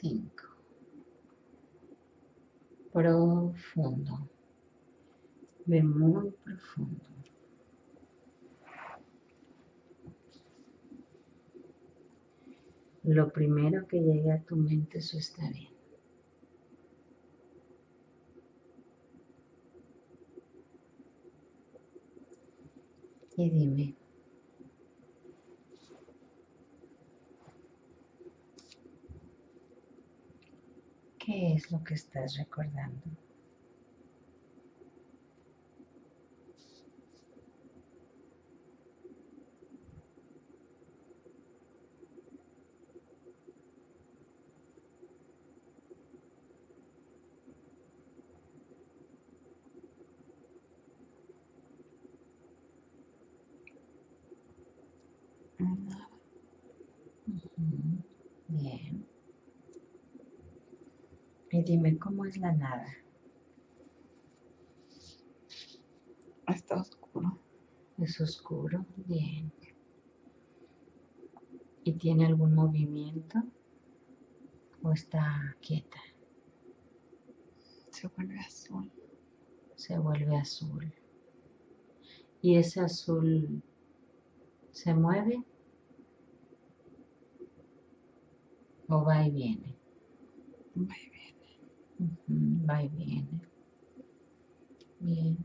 cinco. Profundo. Ve muy profundo. Lo primero que llegue a tu mente, eso está bien. Y dime, ¿qué es lo que estás recordando? Bien. Y dime cómo es la nada. Está oscuro. Es oscuro. Bien. ¿Y tiene algún movimiento? ¿O está quieta? Se vuelve azul. Se vuelve azul. ¿Y ese azul se mueve? ¿O va y viene? Va y viene. Va y viene. Bien.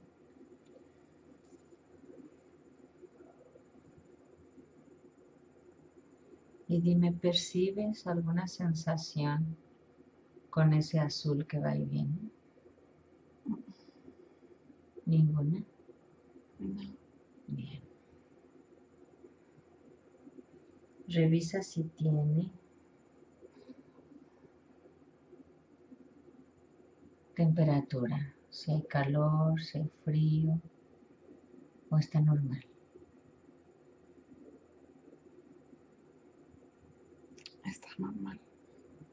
Y dime, ¿percibes alguna sensación con ese azul que va y viene? ¿Ninguna? No. Bien. Revisa si tiene temperatura, si hay calor, si hay frío o está normal. Está normal.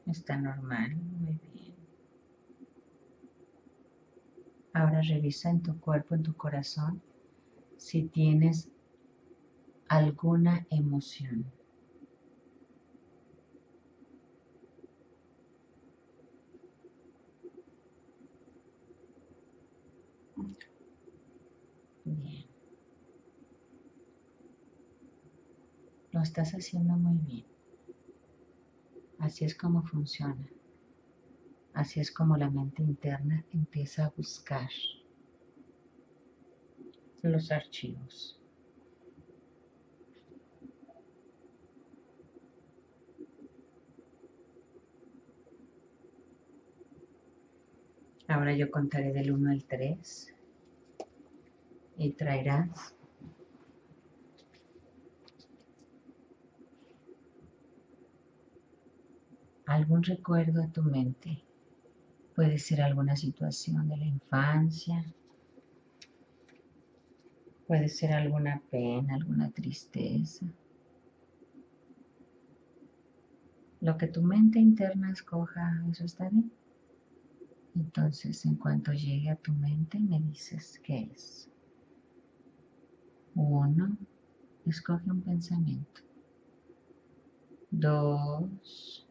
Está normal, muy bien. Ahora revisa en tu cuerpo, en tu corazón, si tienes alguna emoción. Bien. Lo estás haciendo muy bien. Así es como funciona. Así es como la mente interna empieza a buscar los archivos. Ahora yo contaré del 1 al 3 y traerás algún recuerdo a tu mente. Puede ser alguna situación de la infancia, puede ser alguna pena, alguna tristeza. Lo que tu mente interna escoja, eso está bien. Entonces, en cuanto llegue a tu mente, me dices qué es. Uno, escoge un pensamiento. Dos,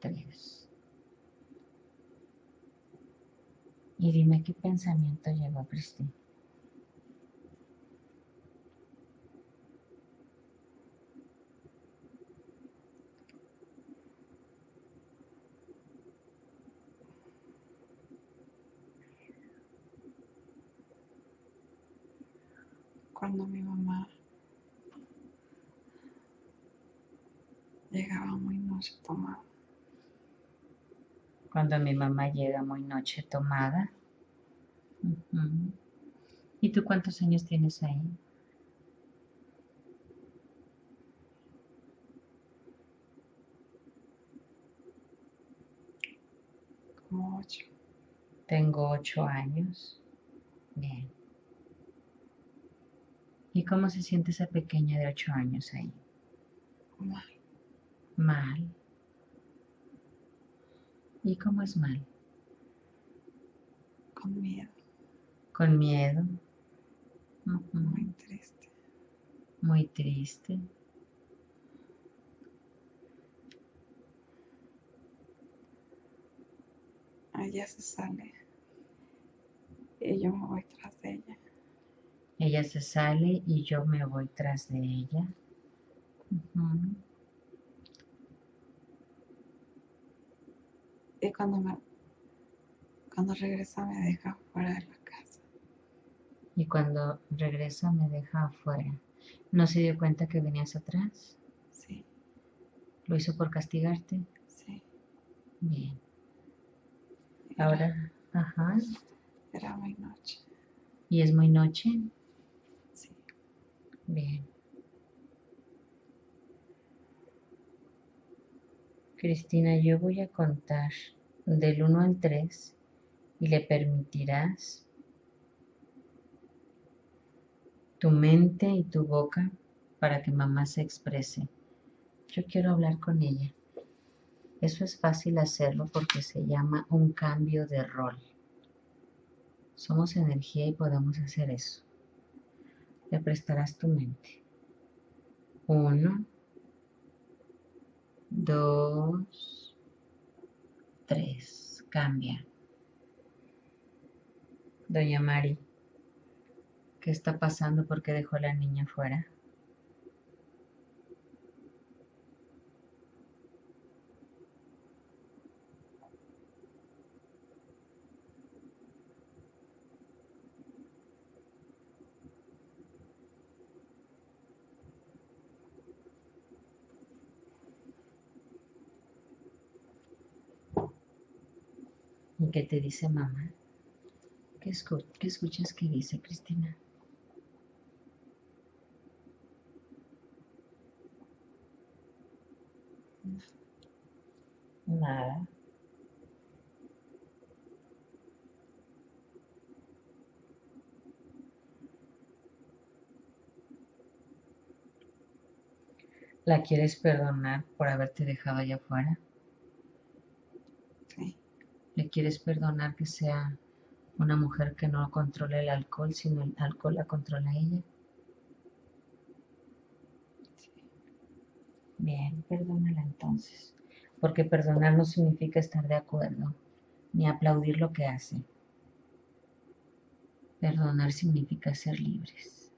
tres. Y dime qué pensamiento llegó a Cristina. Cuando mi mamá llegaba muy noche tomada. Cuando mi mamá llega muy noche tomada. ¿Y tú cuántos años tienes ahí? como ocho. Tengo ocho años. Bien. ¿Y cómo se siente esa pequeña de ocho años ahí? Mal. Mal. ¿Y cómo es mal? con miedo, Con miedo. Muy triste. Muy triste. Ella se sale y yo me voy tras de ella. Ella se sale y yo me voy tras de ella. Y cuando me cuando regresa me deja fuera de la casa. Y cuando regresa me deja afuera. ¿No se dio cuenta que venías atrás? Sí, ¿Lo hizo por castigarte? sí. Bien. Era- Ahora, ajá. Era muy noche. ¿Y es muy noche? Bien. Cristina, yo voy a contar del 1 al 3 y le permitirás tu mente y tu boca para que mamá se exprese. Yo quiero hablar con ella. Eso es fácil hacerlo porque se llama un cambio de rol. Somos energía y podemos hacer eso. Le prestarás tu mente. Uno, dos, tres. Cambia. Doña Mari, ¿qué está pasando? ¿Por qué dejó la niña fuera? ¿Y qué te dice mamá? ¿Qué, escu- qué escuchas que dice Cristina? Nada. ¿La quieres perdonar por haberte dejado allá afuera? ¿Le quieres perdonar que sea una mujer que no controla el alcohol, sino el alcohol la controla ella? Bien, perdónala entonces. Porque perdonar no significa estar de acuerdo, ni aplaudir lo que hace. Perdonar significa ser libres.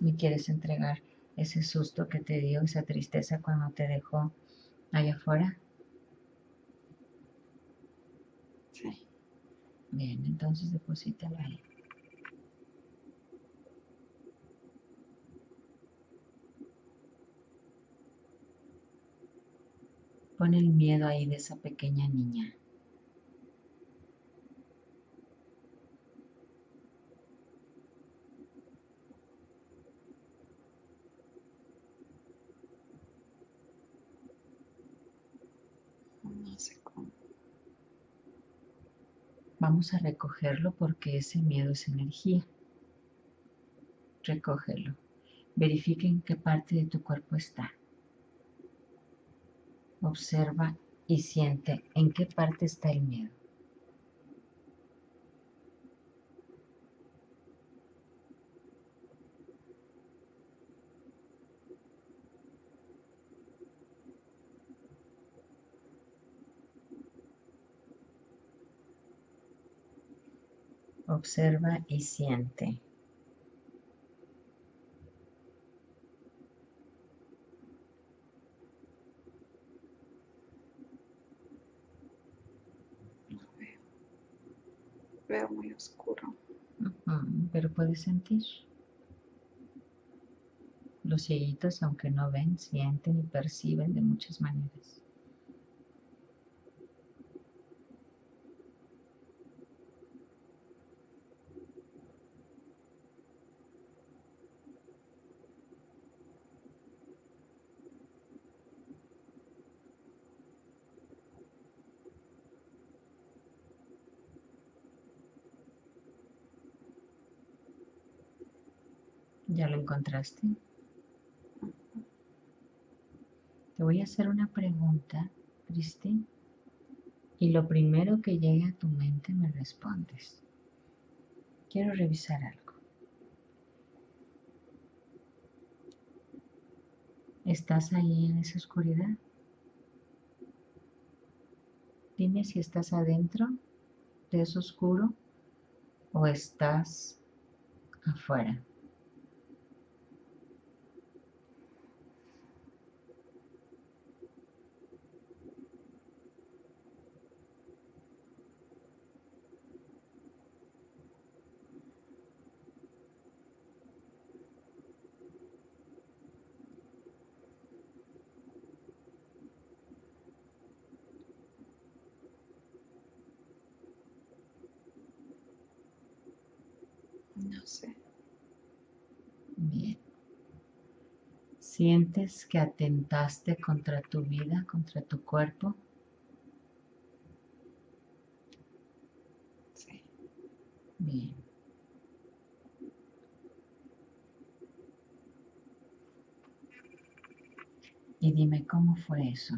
¿Me quieres entregar ese susto que te dio, esa tristeza cuando te dejó allá afuera? Sí, Bien, entonces deposítalo ahí. Pon el miedo ahí de esa pequeña niña. no sé cómo. Vamos a recogerlo porque ese miedo es energía. Recógelo. Verifica en qué parte de tu cuerpo está. Observa y siente en qué parte está el miedo. Observa y siente. No veo. Veo muy oscuro. Pero puedes sentir. Los cieguitos, aunque no ven, sienten y perciben de muchas maneras. Te voy a hacer una pregunta, Cristi, y lo primero que llegue a tu mente me respondes. Quiero revisar algo. ¿Estás ahí en esa oscuridad? Dime si estás adentro ¿Te es oscuro o estás afuera? No sé. Bien. ¿Sientes que atentaste contra tu vida, contra tu cuerpo? Sí. Bien. Y dime cómo fue eso.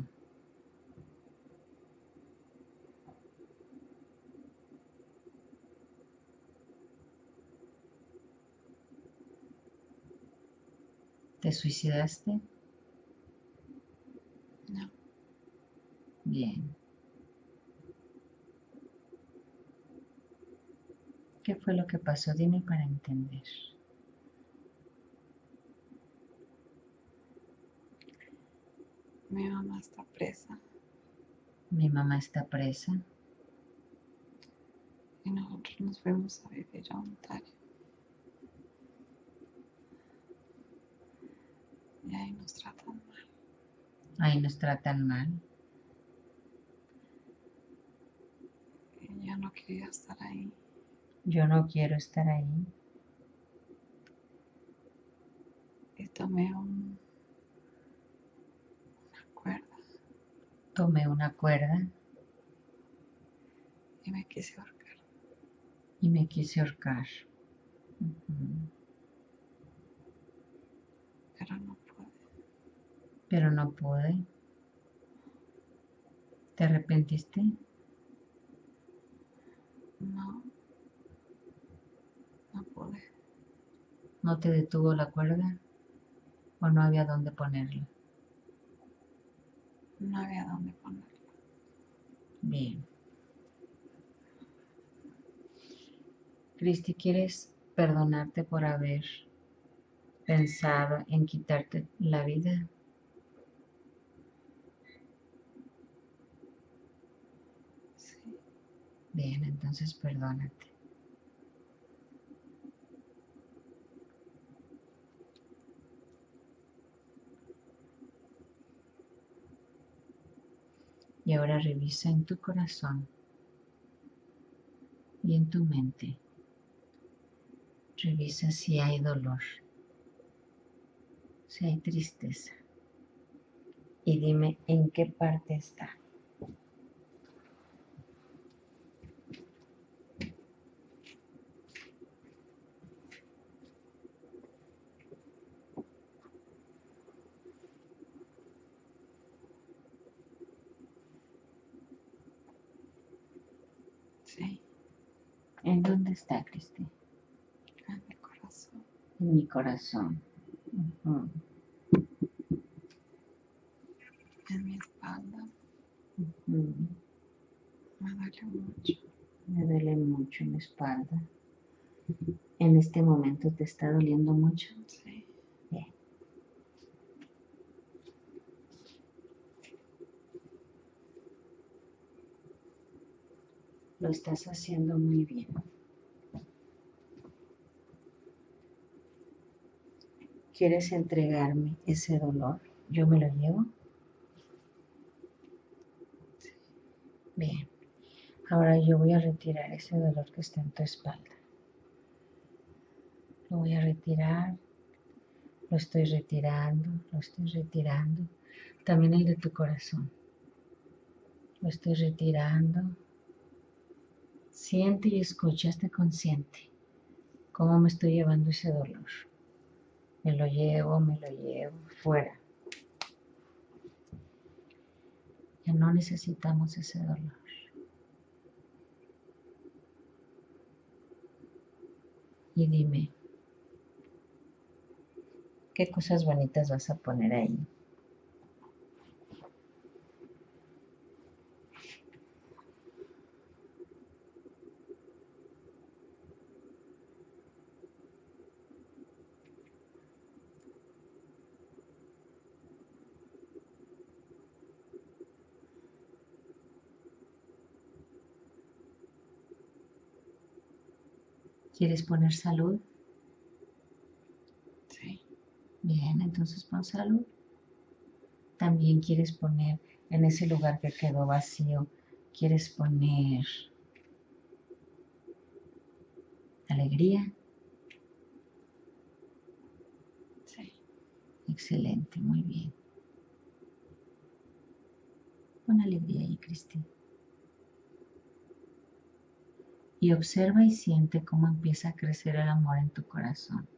¿Te suicidaste? No. Bien. ¿Qué fue lo que pasó? Dime para entender. Mi mamá está presa Mi mamá está presa. y nosotros nos fuimos a vivir a Ontario. Ahí nos tratan mal. Ahí nos tratan mal. Y yo no quería estar ahí. Yo no quiero estar ahí. Y tomé un, una cuerda Tomé una cuerda y me quise ahorcar. y me quise ahorcar. Pero no. Pero no pude. ¿Te arrepentiste? No. No pude. ¿No te detuvo la cuerda? ¿O no había dónde ponerla? No había dónde ponerlo. Bien. Cristi, ¿quieres perdonarte por haber pensado en quitarte la vida? Sí. Bien, entonces perdónate. Y ahora revisa en tu corazón y en tu mente. Revisa si hay dolor, si hay tristeza. Y dime en qué parte está. Sí. ¿En dónde está, Cristi? En mi corazón. En mi corazón. En mi espalda. Me duele mucho. Me duele mucho mi espalda. En este momento te está doliendo mucho. Sí. Bien. Lo estás haciendo muy bien. ¿Quieres entregarme ese dolor? ¿Yo me lo llevo? Bien. Ahora yo voy a retirar ese dolor que está en tu espalda. Lo voy a retirar. Lo estoy retirando, lo estoy retirando. También el de tu corazón. Lo estoy retirando. Siente y escucha, esté consciente cómo me estoy llevando ese dolor. Me lo llevo, me lo llevo fuera. Ya no necesitamos ese dolor. Y dime, ¿qué cosas bonitas vas a poner ahí? ¿Quieres poner salud? Sí. Bien, entonces pon salud. También quieres poner en ese lugar que quedó vacío, quieres poner alegría. Sí. Excelente, muy bien. Pon alegría ahí, Cristina. Y observa y siente cómo empieza a crecer el amor en tu corazón.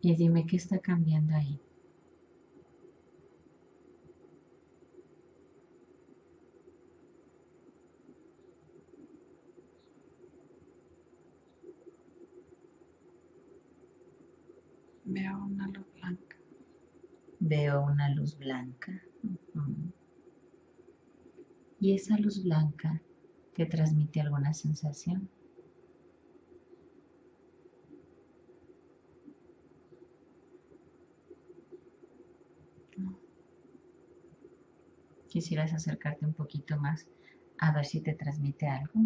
Y dime qué está cambiando ahí. Veo una luz blanca. Luz blanca. Y esa luz blanca te transmite alguna sensación. quisieras acercarte un poquito más a ver si te transmite algo.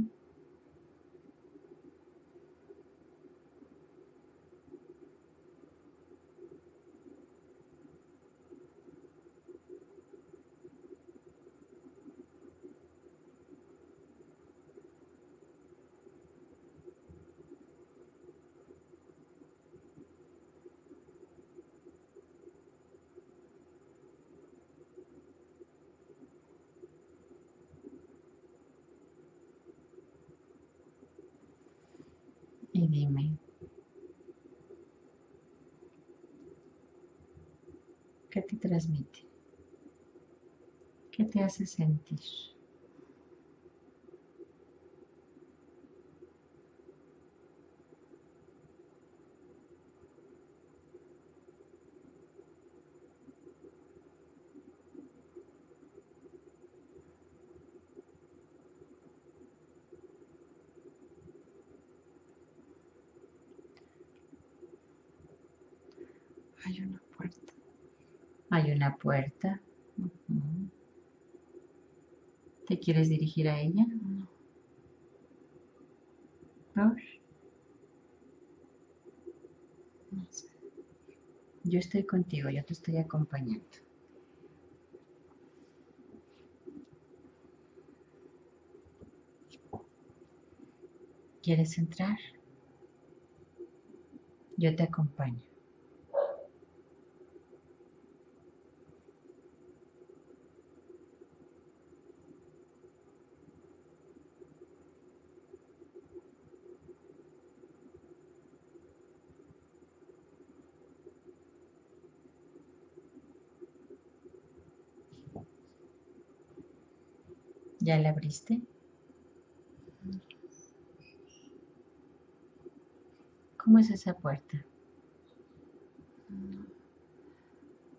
y dime, ¿qué te transmite? ¿Qué te hace sentir? Hay una puerta. Una puerta. ¿Te quieres dirigir a ella? No. ¿Por? No sé. Yo estoy contigo, yo te estoy acompañando. ¿Quieres entrar? Yo te acompaño. ¿Ya la abriste? ¿Cómo es esa puerta? No.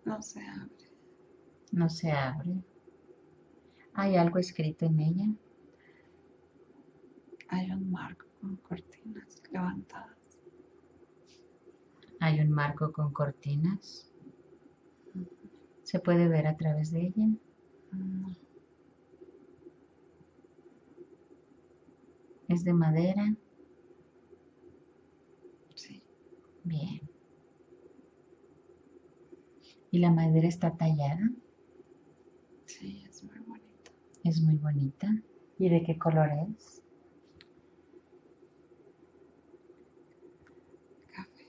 No se abre. No se abre. ¿Hay algo escrito en ella? Hay un marco con cortinas levantadas. Hay un marco con cortinas. ¿Se puede ver a través de ella? No. ¿Es de madera? Sí. Bien. ¿Y la madera está tallada? Sí, es muy bonito. Es muy bonita. ¿Y de qué color es? Café.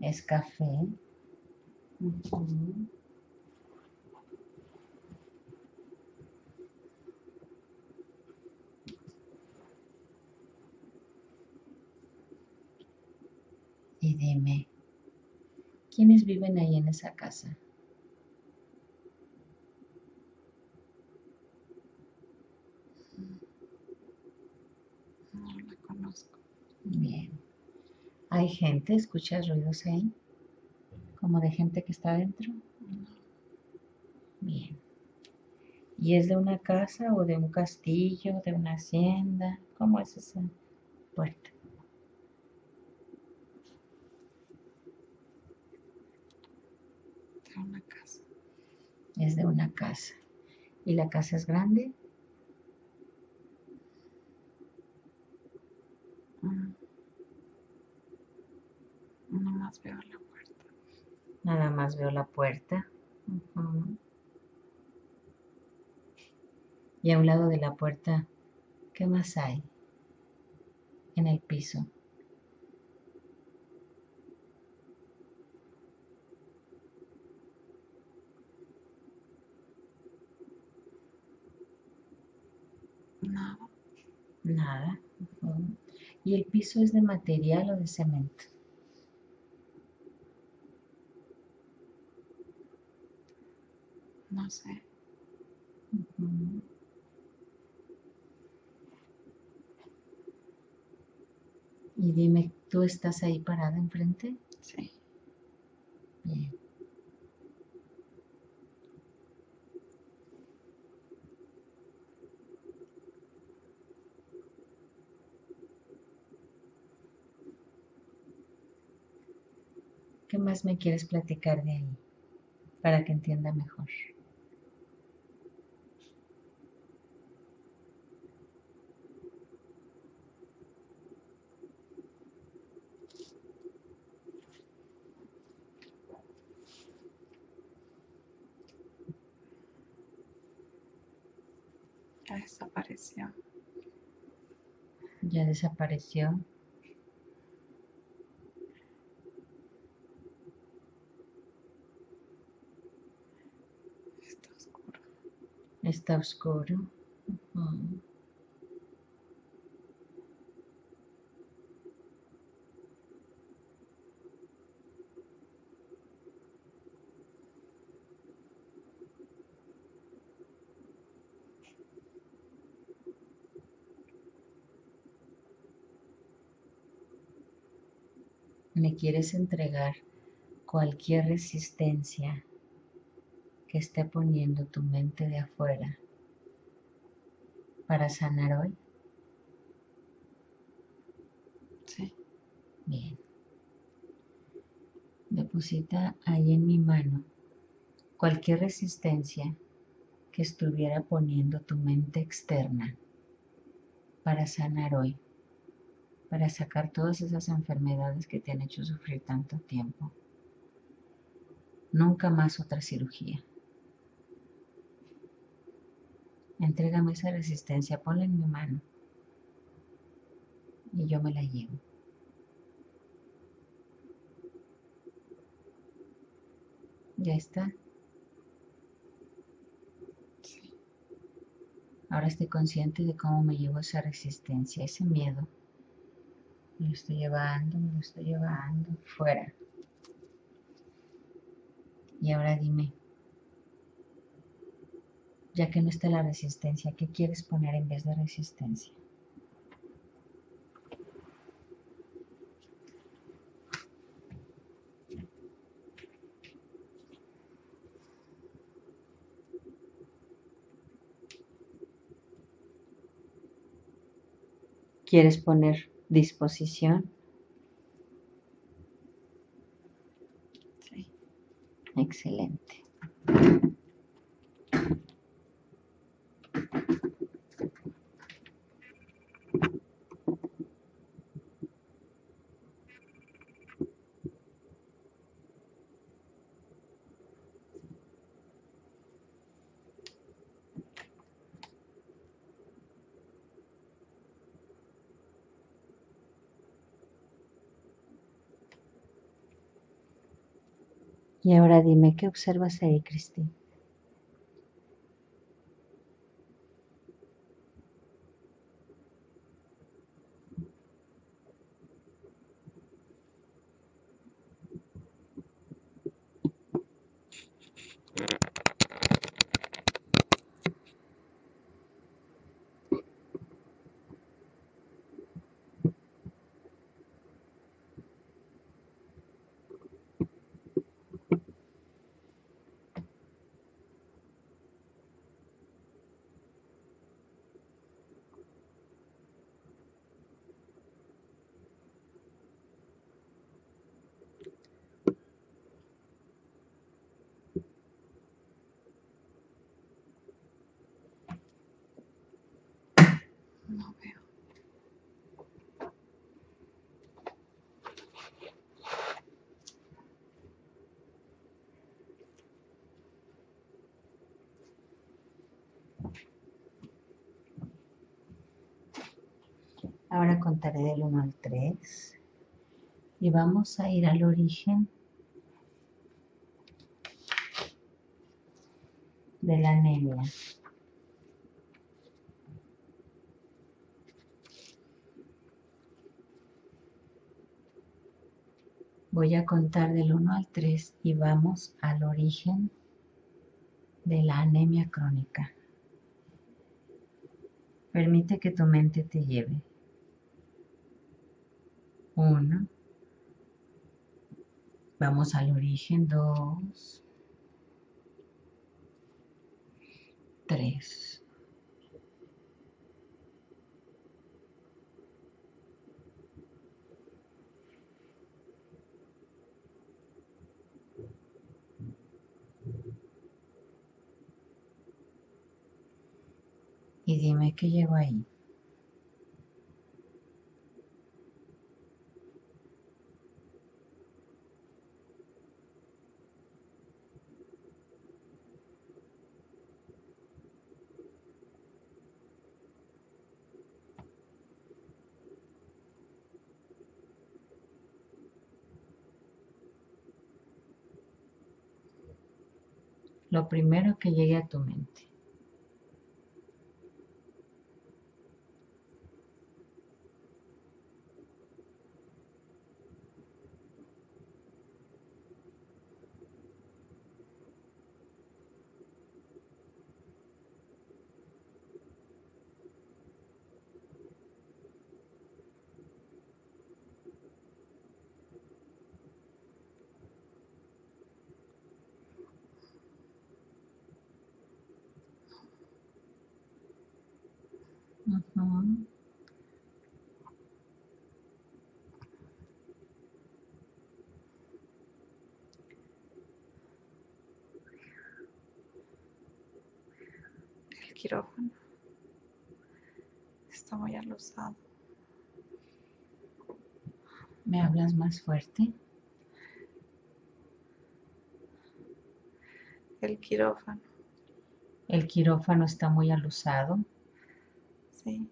Es café. Ujú. Y dime, ¿quiénes viven ahí en esa casa? No la conozco. Bien. ¿Hay gente? ¿Escuchas ruidos ahí? ¿Como de gente que está adentro? No. Bien. ¿Y es de una casa o de un castillo, de una hacienda? ¿Cómo es esa puerta? De una casa. Es de una casa. ¿Y la casa es grande? Mm. No más veo la puerta. Nada más veo la puerta. Y a un lado de la puerta, ¿qué más hay? En el piso. Nada. Nada. ¿Y el piso es de material o de cemento? No sé. Y dime, ¿tú estás ahí parada enfrente? Sí. Bien. ¿Qué más me quieres platicar de ahí? Para que entienda mejor. Ya desapareció. Ya desapareció. Está oscuro. Está oscuro. Ujú. Me quieres entregar cualquier resistencia que esté poniendo tu mente de afuera para sanar hoy. Sí. Bien. Deposita ahí en mi mano cualquier resistencia que estuviera poniendo tu mente externa para sanar hoy, para sacar todas esas enfermedades que te han hecho sufrir tanto tiempo. Nunca más otra cirugía. Entrégame esa resistencia, ponla en mi mano y yo me la llevo. Ya está. Ahora estoy consciente de cómo me llevo esa resistencia, ese miedo. Me lo estoy llevando, me lo estoy llevando fuera. Y ahora dime, ya que no está la resistencia, ¿qué quieres poner en vez de resistencia? ¿Quieres poner disposición? Sí. Excelente. Y ahora dime, ¿qué observas ahí, Cristi? Ahora contaré del 1 al 3 y vamos a ir al origen de la anemia. Voy a contar del 1 al 3 y vamos al origen de la anemia crónica. Permite que tu mente te lleve. 1. Vamos al origen. 2. 3. Y dime qué llegó ahí. Lo primero que llegue a tu mente. Ujú. El quirófano está muy alusado. ¿Me hablas más fuerte? El quirófano, El quirófano está muy alusado. sí.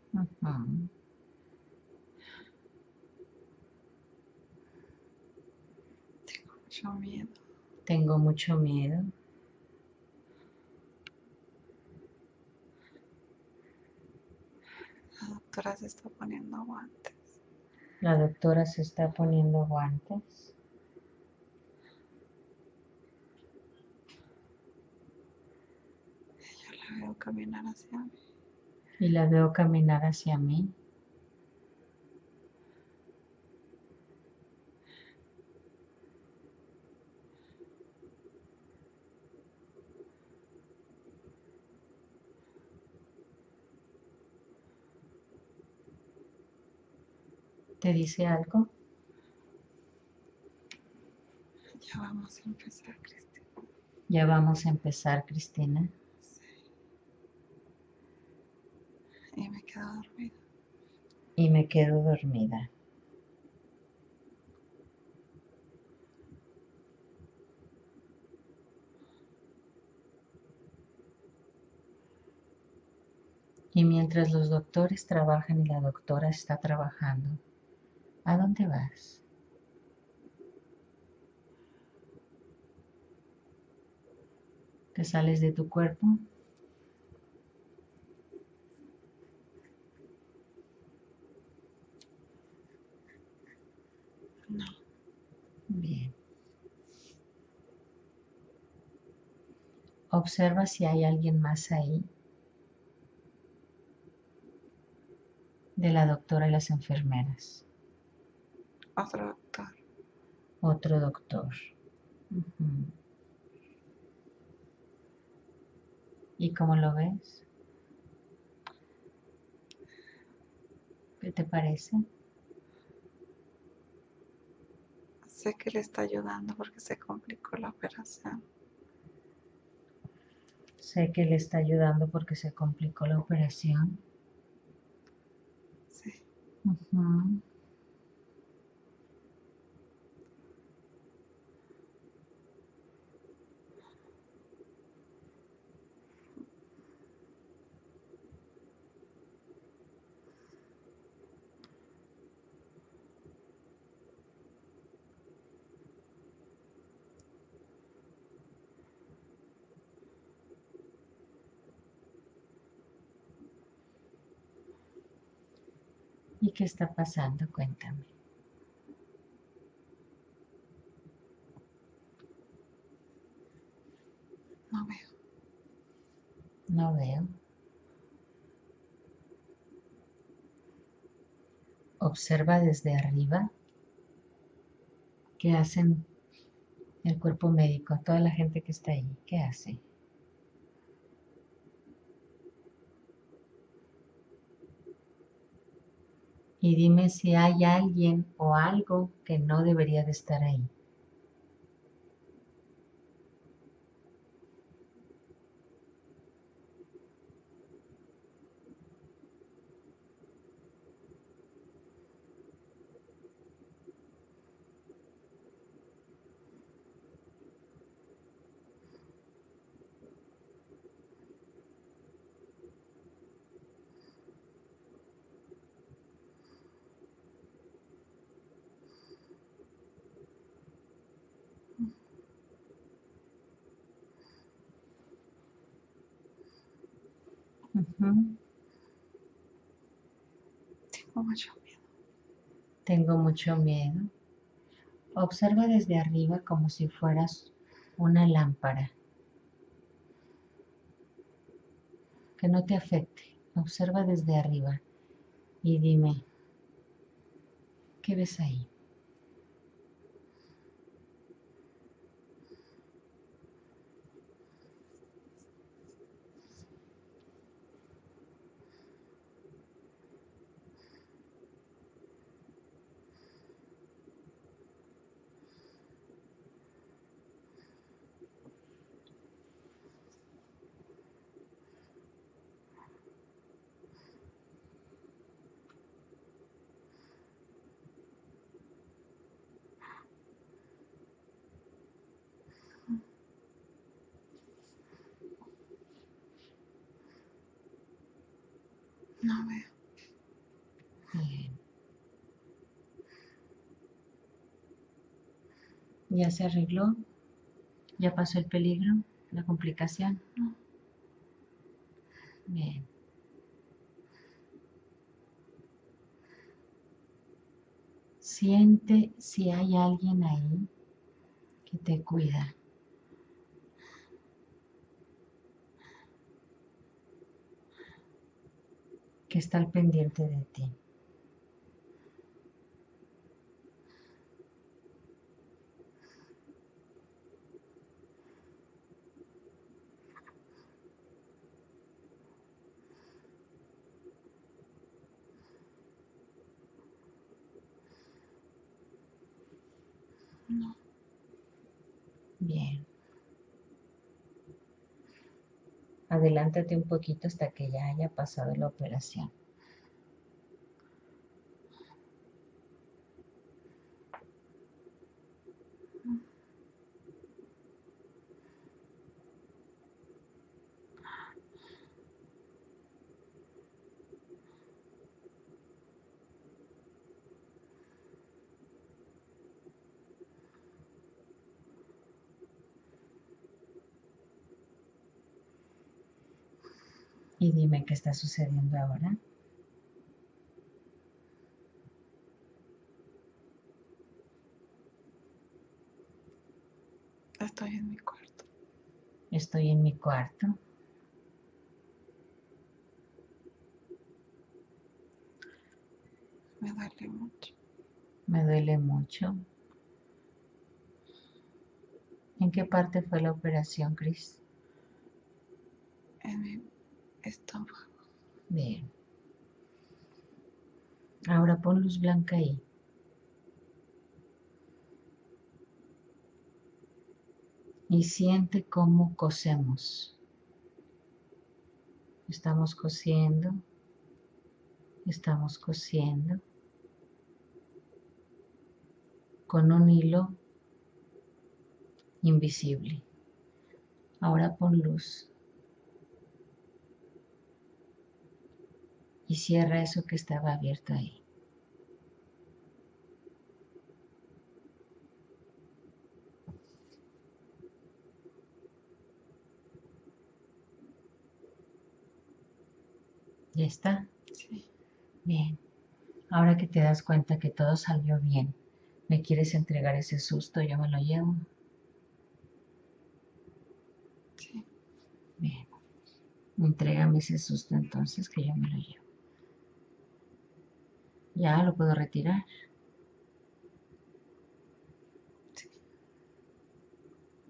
Tengo mucho miedo. Tengo mucho miedo. La doctora se está poniendo guantes. La doctora se está poniendo guantes. Yo la veo caminar hacia mí. y la veo caminar hacia mí. ¿Te dice algo? Ya vamos a empezar, Cristina. Ya vamos a empezar, Cristina. Sí. Y me quedo dormida. Y me quedo dormida. Y mientras los doctores trabajan y la doctora está trabajando, ¿a dónde vas? ¿Te sales de tu cuerpo? No, Bien. Observa si hay alguien más ahí de la doctora y las enfermeras. Otro doctor. Otro doctor. ¿Y cómo lo ves? ¿Qué te parece? Sé que le está ayudando porque se complicó la operación. Sé que le está ayudando porque se complicó la operación. Ujú. ¿Y qué está pasando? Cuéntame. No veo. No veo. Observa desde arriba qué hacen el cuerpo médico, toda la gente que está ahí. ¿Qué hace? Y dime si hay alguien o algo que no debería de estar ahí. Ujú. Tengo mucho miedo. Tengo mucho miedo. Observa desde arriba como si fueras una lámpara. Que no te afecte. Observa desde arriba y dime, ¿qué ves ahí? No veo. Bien. ¿Ya se arregló? ¿Ya pasó el peligro? ¿La complicación? Bien. Siente si hay alguien ahí que te cuida. Que está al pendiente de ti. No. Bien. Adelántate un poquito hasta que ya haya pasado la operación. Y dime qué está sucediendo ahora. Estoy en mi cuarto. Estoy en mi cuarto. Me duele mucho. Me duele mucho. ¿En qué parte fue la operación, Chris? En mi estómago. Bien. Ahora pon luz blanca ahí. Y siente cómo cosemos. Estamos cosiendo. Estamos cosiendo. con un hilo invisible. Ahora pon luz. Y cierra eso que estaba abierto ahí. ¿Ya está? Sí. Bien. Ahora que te das cuenta que todo salió bien, ¿me quieres entregar ese susto? Yo me lo llevo. Sí. Bien. Entrégame ese susto entonces que yo me lo llevo. Ya lo puedo retirar.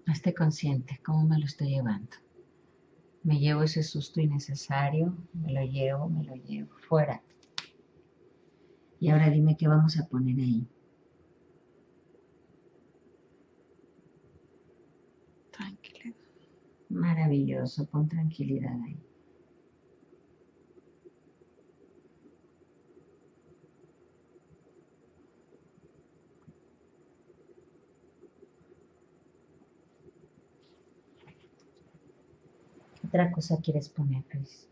Esté consciente cómo me lo estoy llevando. Me llevo ese susto innecesario, me lo llevo, me lo llevo, fuera. Y ahora dime qué vamos a poner ahí. Tranquilidad. Maravilloso, pon tranquilidad ahí. ¿Qué otra cosa quieres poner, Luis?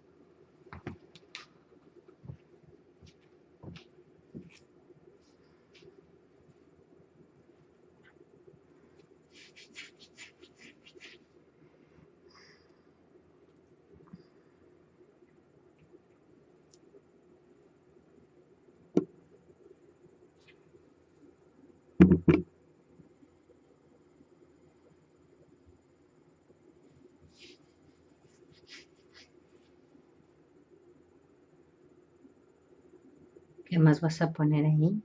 ¿Qué más vas a poner ahí?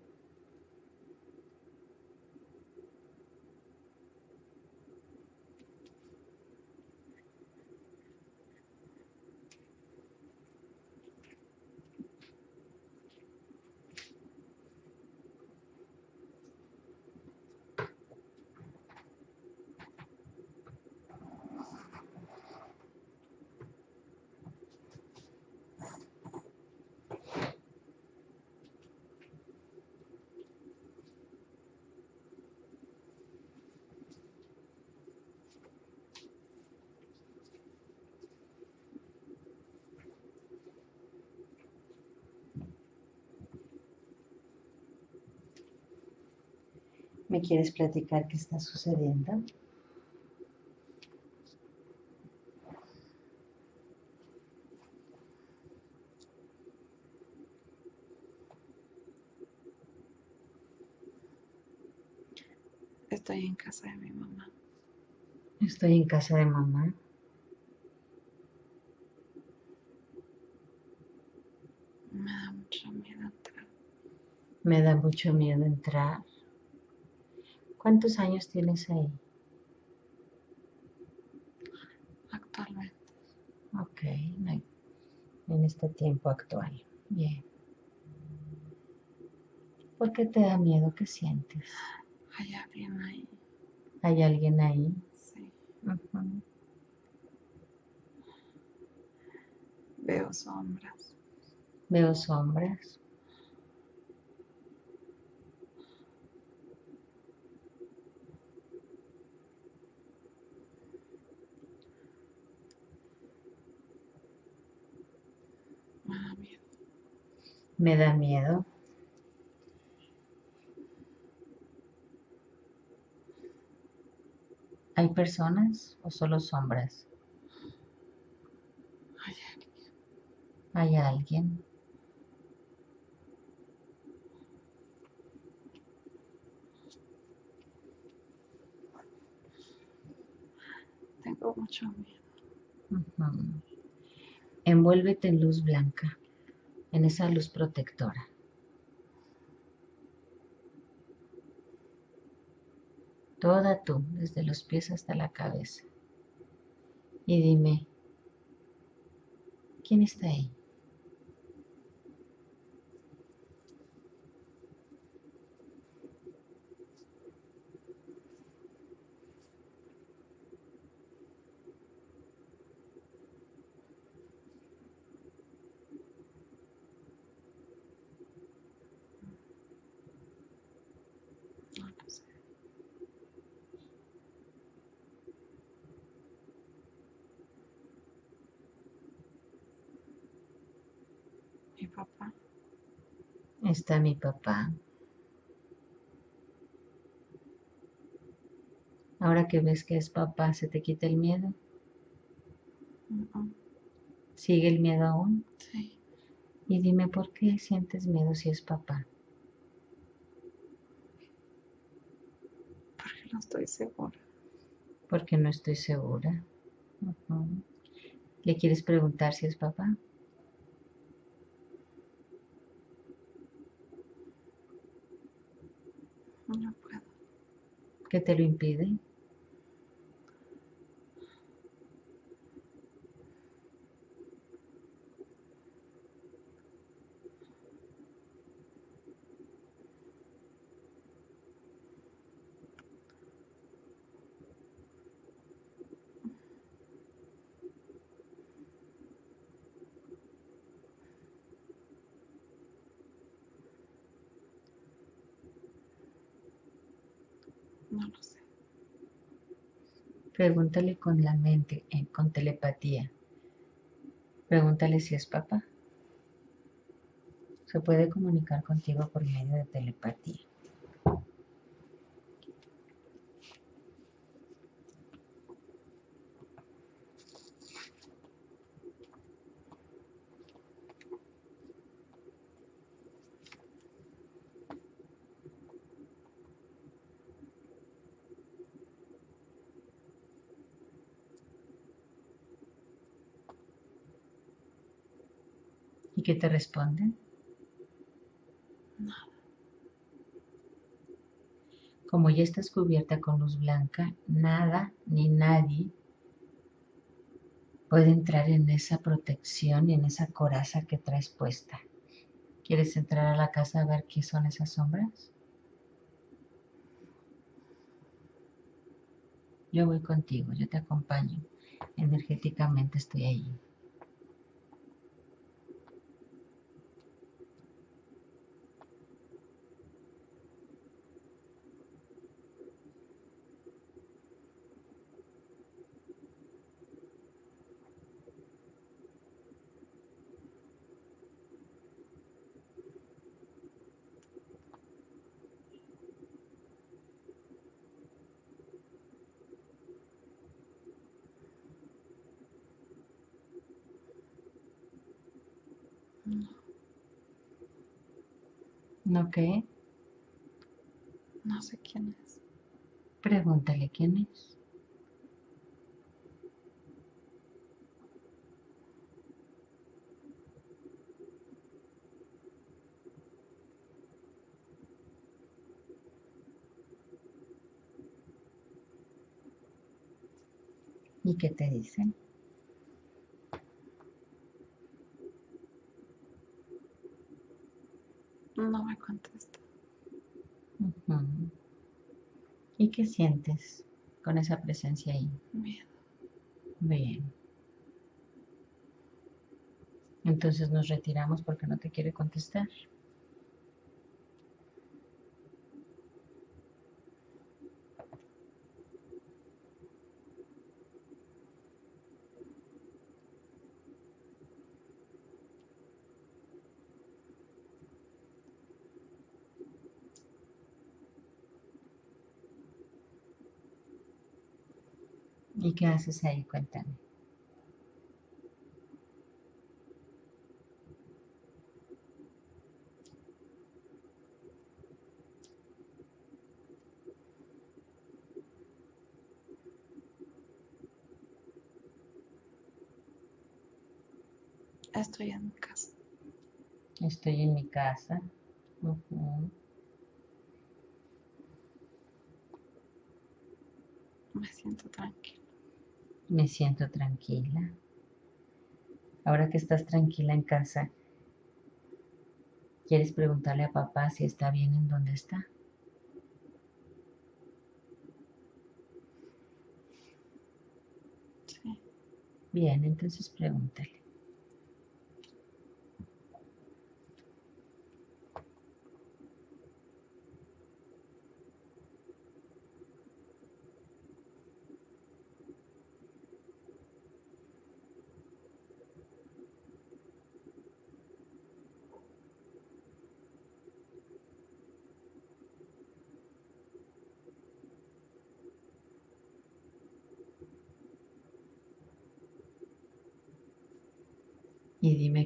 ¿Me quieres platicar qué está sucediendo? Estoy en casa de mi mamá. Estoy en casa de mamá. Me da mucho miedo entrar. Me da mucho miedo entrar. ¿Cuántos años tienes ahí? Actualmente. Ok, en este tiempo actual. Bien. ¿Por qué te da miedo? ¿Qué sientes? Hay alguien ahí. ¿Hay alguien ahí? Sí. Veo sombras. Veo sombras. Me da miedo. Me da miedo. ¿Hay personas o solo sombras? Hay alguien. ¿Hay alguien? Tengo mucho miedo. Ujú. Envuélvete en luz blanca, en esa luz protectora. Toda tú, desde los pies hasta la cabeza. Y dime, ¿quién está ahí? No lo sé. papá. Está mi papá. Ahora que ves que es papá, ¿se te quita el miedo? ¿Sigue el miedo aún? Sí. Y dime por qué sientes miedo si es papá. Porque no estoy segura. Porque no estoy segura. ¿Le quieres preguntar si es papá? No puedo. ¿Qué te lo impide? No lo sé. Pregúntale con la mente, con telepatía. Pregúntale si es papá. Se puede comunicar contigo por medio de telepatía. ¿Y qué te responden? Nada. Como ya estás cubierta con luz blanca, nada ni nadie puede entrar en esa protección y en esa coraza que traes puesta. ¿Quieres entrar a la casa a ver qué son esas sombras? Yo voy contigo, yo te acompaño. Energéticamente estoy ahí. ¿No qué? no sé quién es. Pregúntale quién es. ¿Y qué te dicen? No me contesta. Ujú. ¿Y qué sientes con esa presencia ahí? Miedo. Bien. Entonces nos retiramos porque no te quiere contestar. ¿Y qué haces ahí? Cuéntame. Estoy en mi casa. Estoy en mi casa. Ujú. Me siento tranquila. Me siento tranquila. Ahora que estás tranquila en casa, ¿quieres preguntarle a papá si está bien en donde está? Sí. Bien, entonces pregúntale.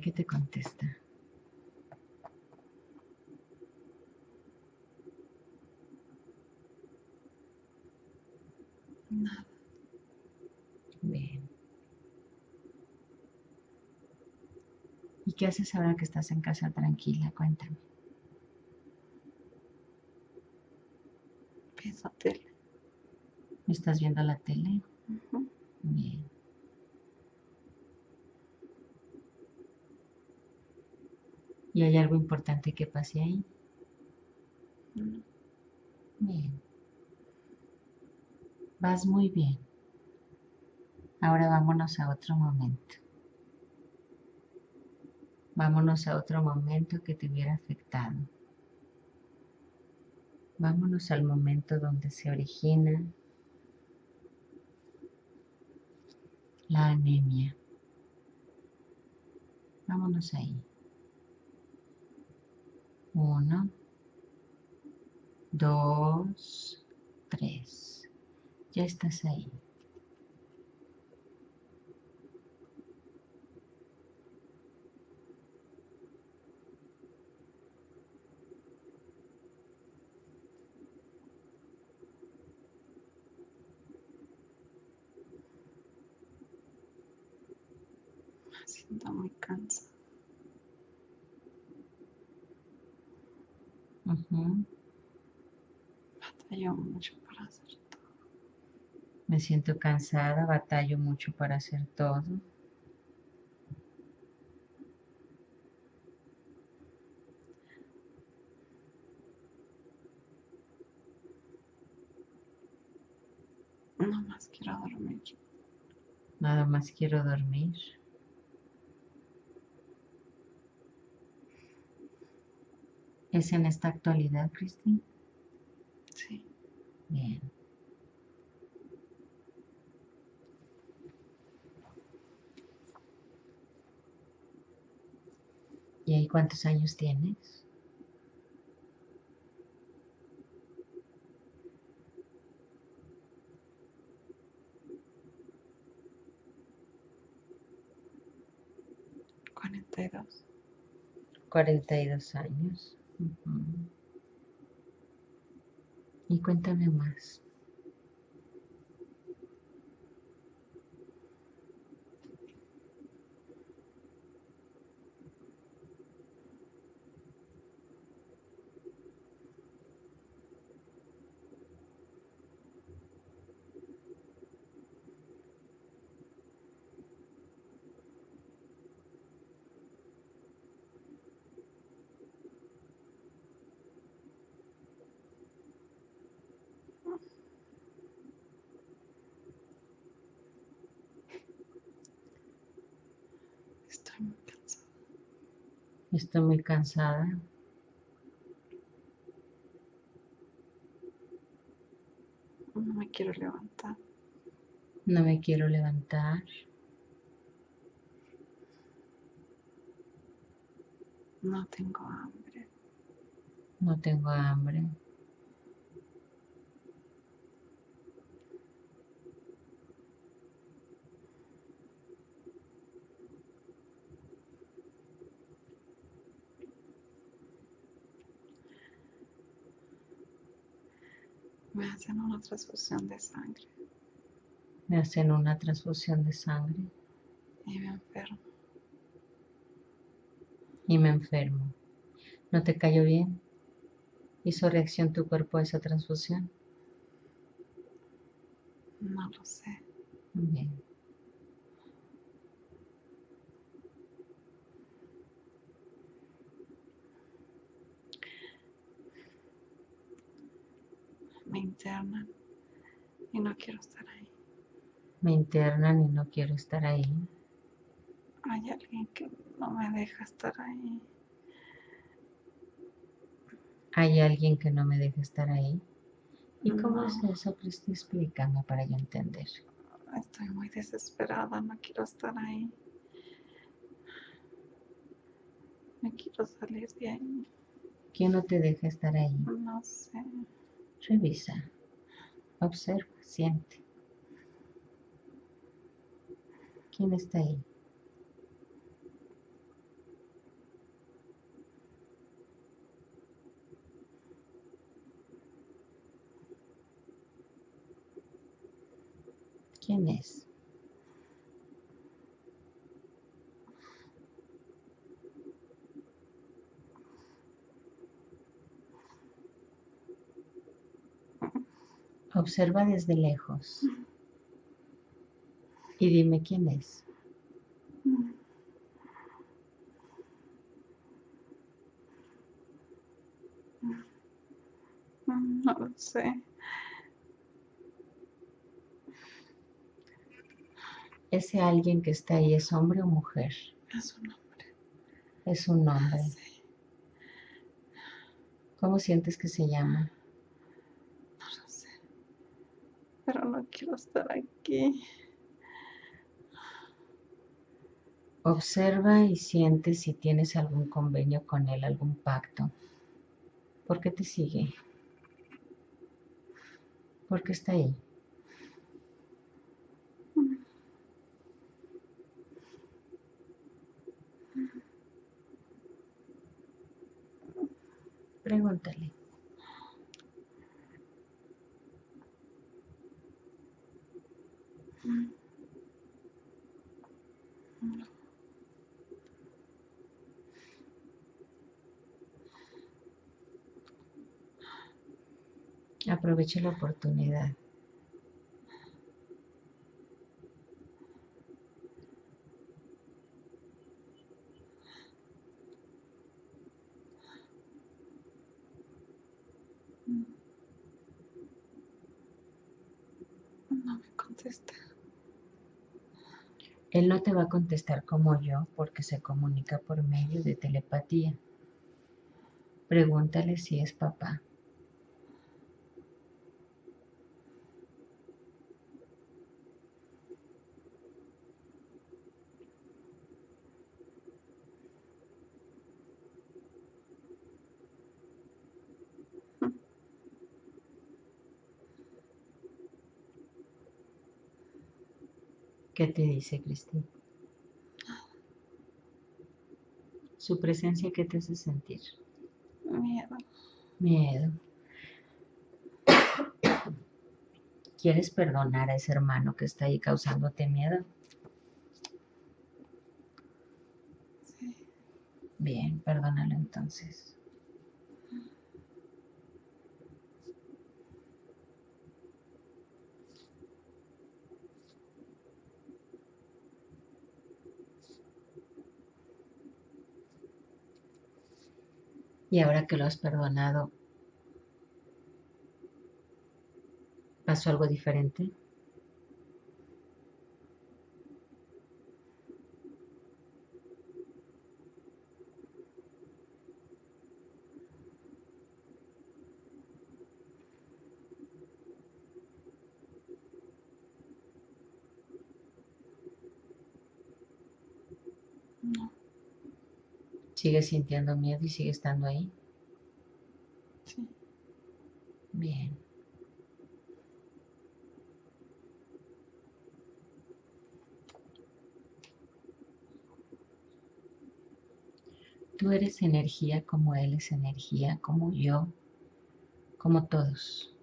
Qué te contesta. Nada. Bien. ¿Y qué haces ahora que estás en casa tranquila? Cuéntame. Pienso tele. ¿Estás viendo la tele? Bien. ¿Y hay algo importante que pase ahí? Bien. Vas muy bien. Ahora vámonos a otro momento. Vámonos a otro momento que te hubiera afectado. Vámonos al momento donde se origina la anemia. Vámonos ahí. Uno, dos, tres. Ya estás ahí. Siento muy Ujú. Batallo mucho para hacer todo. Me siento cansada, batallo mucho para hacer todo. No más quiero dormir. Nada más quiero dormir. ¿Es en esta actualidad, Cristi? Sí. Bien. ¿Y ahí cuántos años tienes? Cuarenta y dos. 42 años. Y cuéntame más. Estoy muy cansada. Estoy muy cansada. No me quiero levantar. No me quiero levantar. No tengo hambre. No tengo hambre. Me hacen una transfusión de sangre Me hacen una transfusión de sangre y me enfermo. y me enfermo. ¿No te cayó bien? ¿Hizo reacción tu cuerpo a esa transfusión? No lo sé. Bien. Me internan y no quiero estar ahí. Me internan y no quiero estar ahí. Hay alguien que no me deja estar ahí. Hay alguien que no me deja estar ahí. ¿Y cómo es eso, Cristi? Explícame para yo entender. Estoy muy desesperada, no quiero estar ahí. Me quiero salir de ahí. ¿Quién no te deja estar ahí? No sé. Revisa, observa, siente. ¿Quién está ahí? ¿Quién es? Observa desde lejos y dime quién es. No lo sé. Ese alguien que está ahí es hombre o mujer. Es un hombre. Es un hombre. Sí, ¿Cómo sientes que se llama? no lo sé. Pero no quiero estar aquí. Observa y siente si tienes algún convenio con él, algún pacto. ¿Por qué te sigue? ¿Por qué está ahí? Pregúntale. Aprovecha la oportunidad. No me contesta. Él te va a contestar como yo porque se comunica por medio de telepatía. Pregúntale si es papá. ¿Qué te dice Cristina? Su presencia, ¿qué te hace sentir? Miedo. Miedo. ¿Quieres perdonar a ese hermano que está ahí causándote miedo? Sí. Bien, perdónalo entonces. Y ahora que lo has perdonado, ¿pasó algo diferente? No. ¿Sigues sintiendo miedo y sigue estando ahí? Sí. Bien. Tú eres energía como Él es energía, como yo, como todos.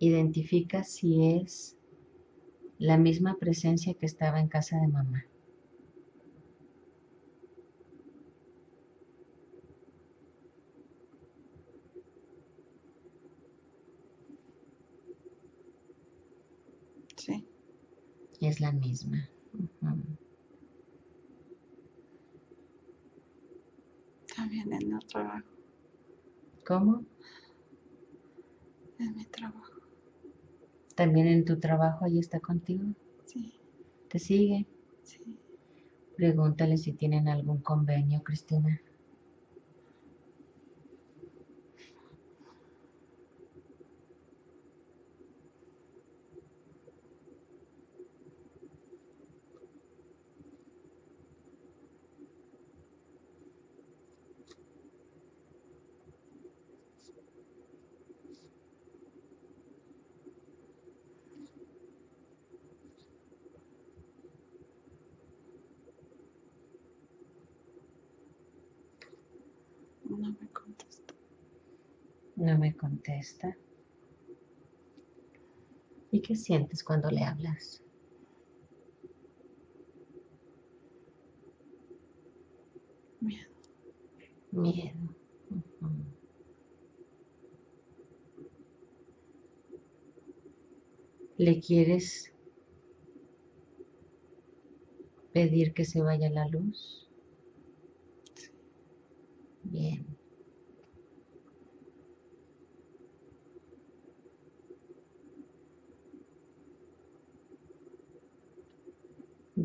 Identifica si es la misma presencia que estaba en casa de mamá. Sí. Es la misma. También en el trabajo. ¿Cómo? En mi trabajo. También en tu trabajo ahí está contigo. Sí. ¿Te sigue? Sí. Pregúntale si tienen algún convenio, Cristina. No me contesta. No me contesta. ¿Y qué sientes cuando le hablas? Miedo. Miedo. Ujú. ¿Le quieres pedir que se vaya la luz? Bien.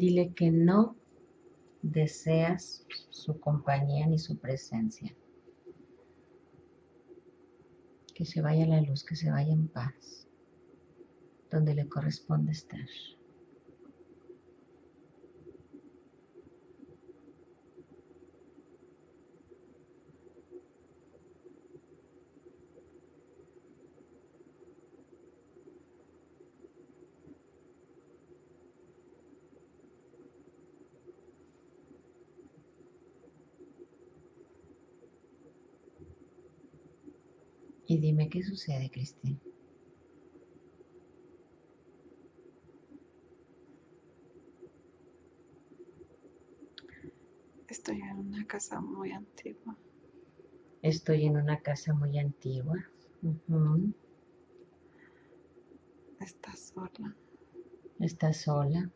Dile que no deseas su compañía ni su presencia. Que se vaya la luz, que se vaya en paz, donde le corresponde estar. Y dime qué sucede, Cristina. Estoy en una casa muy antigua. Estoy en una casa muy antigua. Está sola. Está sola.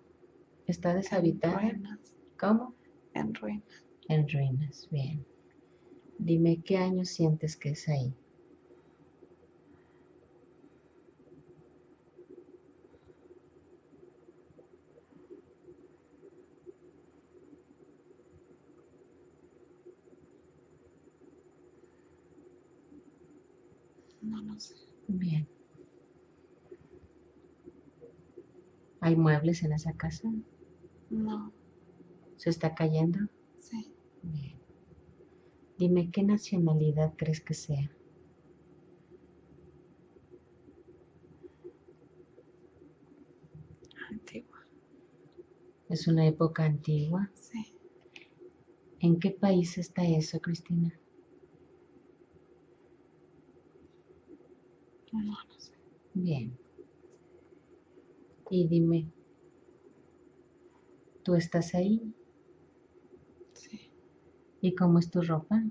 Está En deshabitada. ruinas. ¿Cómo? En ruinas. En ruinas. Bien. Dime qué año sientes que es ahí. No lo sé. Bien. ¿Hay muebles en esa casa? No. ¿Se está cayendo? Sí. Bien. Dime qué nacionalidad crees que sea. Antigua. Es una época antigua. Sí. ¿En qué país está eso, Cristina? Bien. Y dime, ¿tú estás ahí? Sí. ¿Y cómo es tu ropa?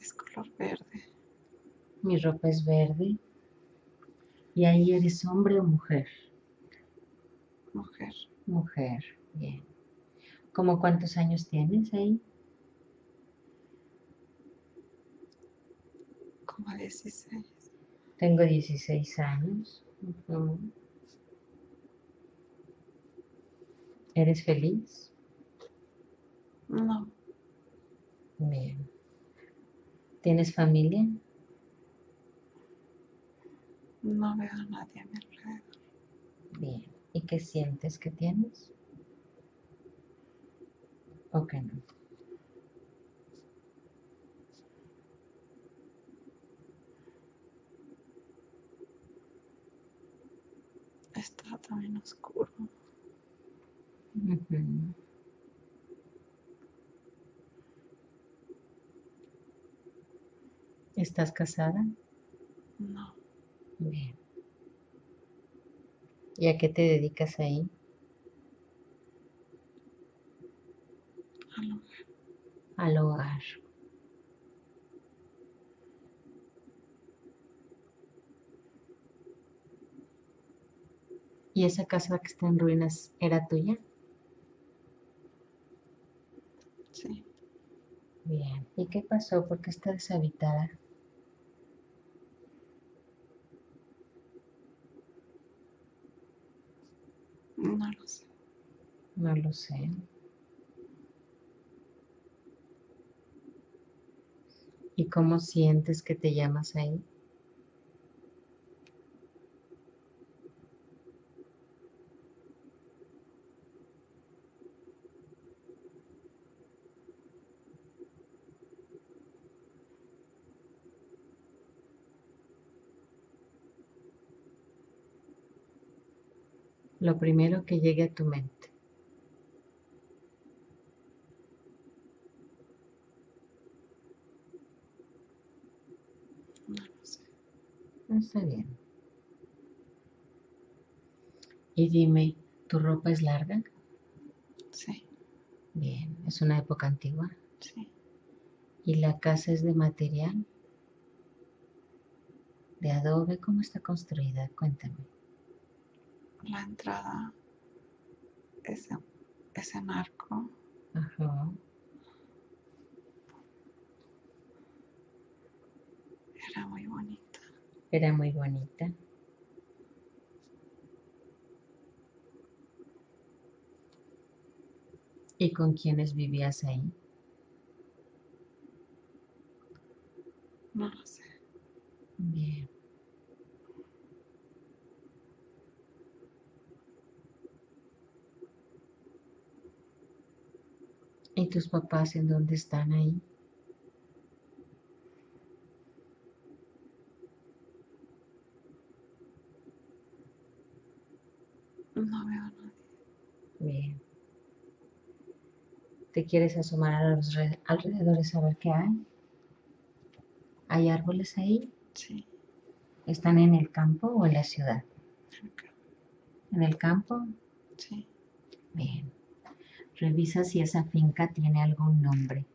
Es color verde. Mi ropa es verde. ¿Y ahí eres hombre o mujer? Mujer. Mujer, bien. ¿Cómo cuántos años tienes ahí? Como 16. Tengo 16 años. ¿Eres feliz? No. Bien. ¿Tienes familia? No veo a nadie a mi alrededor. Bien. ¿Y qué sientes que tienes? ¿O que no? Está también oscuro. ¿Estás casada? No. Bien. ¿Y a qué te dedicas ahí? Al hogar. Al hogar. ¿Y esa casa que está en ruinas era tuya? Sí. Bien. ¿Y qué pasó? ¿Por qué está deshabitada? No lo sé. ¿Y cómo sientes que te llamas ahí? Lo primero que llegue a tu mente. Está bien. Y dime, ¿tu ropa es larga? Sí, Bien, es una época antigua. sí. ¿Y la casa es de material? ¿De adobe? ¿Cómo está construida? Cuéntame. La entrada es, en- es en arco. Ajá. Era muy bonita. Era muy bonita. ¿Y con quiénes vivías ahí? No lo sé. Bien. ¿Y tus papás en dónde están ahí? No veo a nadie. Bien. ¿Te quieres asomar a los re- alrededores a ver qué hay? ¿Hay árboles ahí? Sí. ¿Están en el campo o en la ciudad? ¿En el campo? Sí. Bien. Revisa si esa finca tiene algún nombre.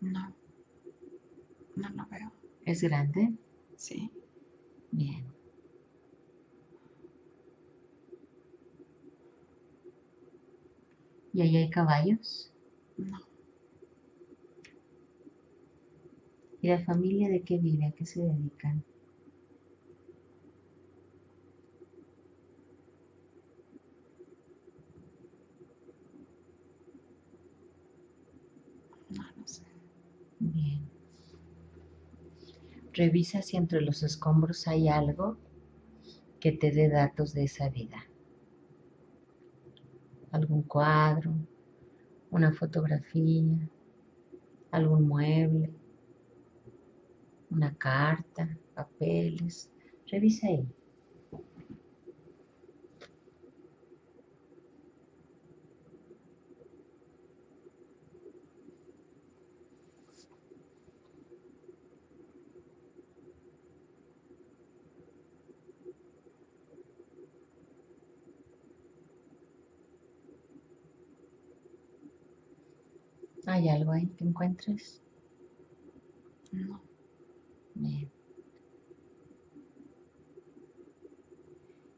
No. No lo veo. ¿Es grande? Sí. Bien. ¿Y ahí hay caballos? No. ¿Y la familia de qué vive? ¿A qué se dedican? No lo sé. Bien. Revisa si entre los escombros hay algo que te dé datos de esa vida. Algún cuadro, una fotografía, algún mueble, una carta, papeles. Revisa ahí. ¿Hay algo ahí que encuentres? No. Bien.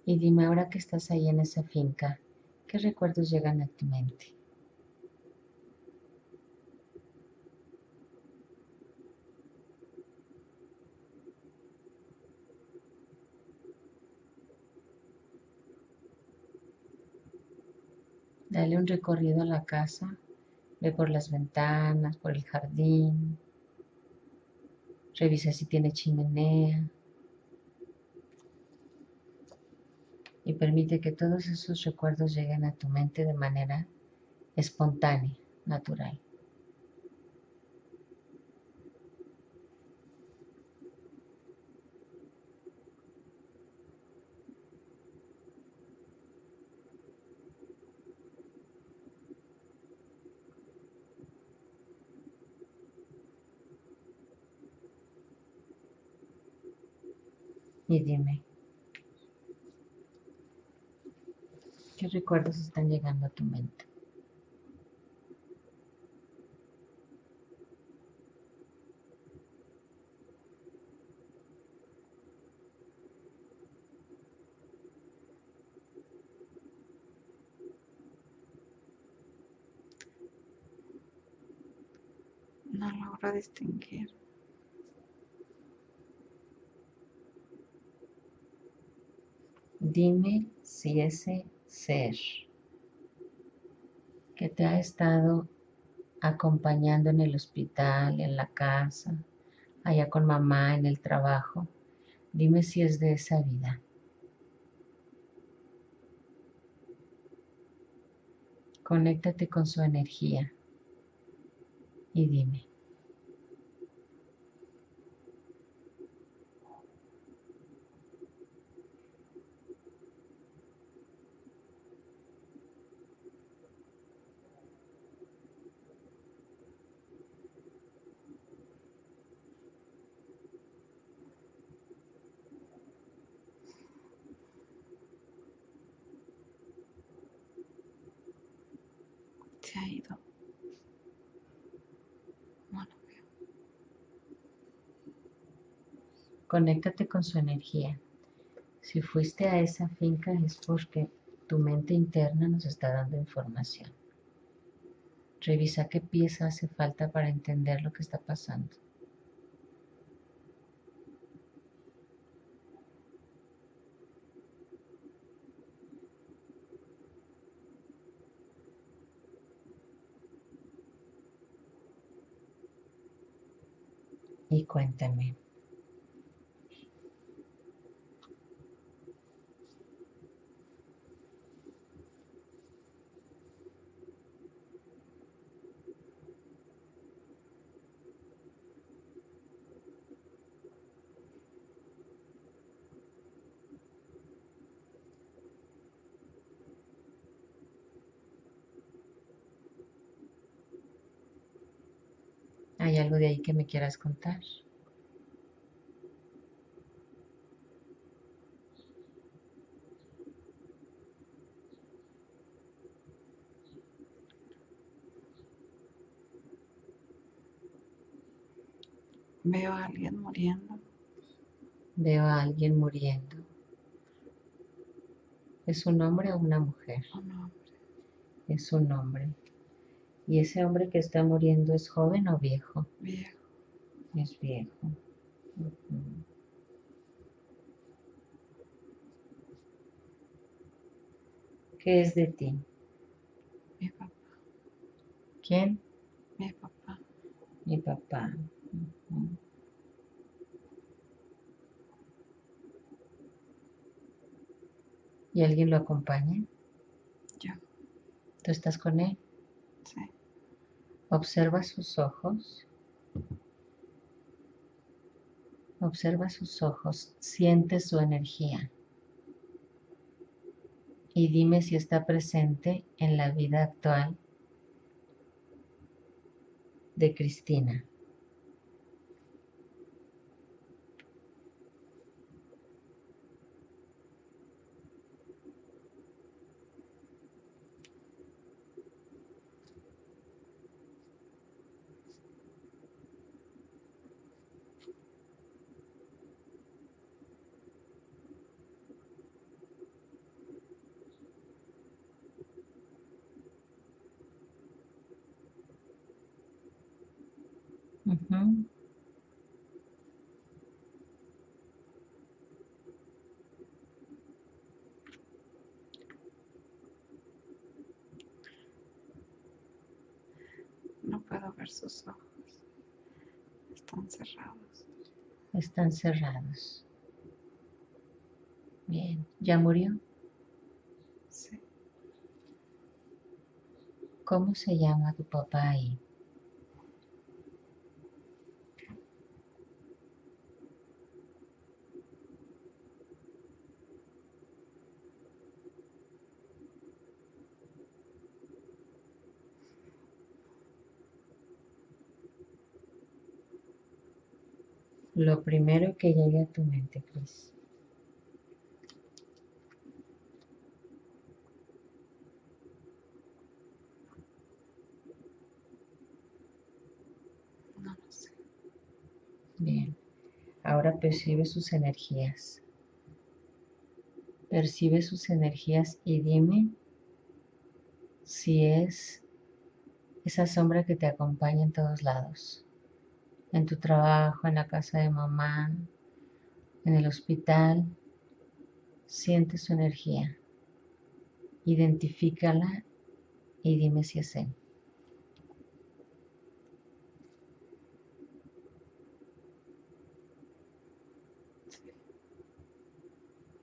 Y dime ahora que estás ahí en esa finca, ¿qué recuerdos llegan a tu mente? Dale un recorrido a la casa, ve por las ventanas, por el jardín, revisa si tiene chimenea y permite que todos esos recuerdos lleguen a tu mente de manera espontánea, natural. Y dime, ¿qué recuerdos están llegando a tu mente? No logro distinguir. Dime si ese ser que te ha estado acompañando en el hospital, en la casa, allá con mamá, en el trabajo, Dime si es de esa vida. Conéctate con su energía y dime. Se ha ido. No lo veo. Conéctate con su energía. Si fuiste a esa finca es porque tu mente interna nos está dando información. Revisa qué pieza hace falta para entender lo que está pasando. Y cuéntame. ¿Hay algo de ahí que me quieras contar? Veo a alguien muriendo. Veo a alguien muriendo. ¿Es un hombre o una mujer? Un hombre. Es un hombre. ¿Y ese hombre que está muriendo es joven o viejo? Viejo. Es viejo. ¿Qué es de ti? Mi papá. ¿Quién? Mi papá. Mi papá. ¿Y alguien lo acompaña? Yo. ¿Tú estás con él? Sí. Observa sus ojos. Observa sus ojos, siente su energía. Y dime si está presente en la vida actual de Cristina. Ujú. No puedo ver sus ojos. Están cerrados. Están cerrados. Bien, ¿ya murió? Sí. ¿Cómo se llama tu papá ahí? Lo primero que llegue a tu mente, Cris. No lo sé. Bien. Ahora percibe sus energías. Percibe sus energías y dime si es esa sombra que te acompaña en todos lados. En tu trabajo, en la casa de mamá, en el hospital. Siente su energía. Identifícala y dime si es él. Sí.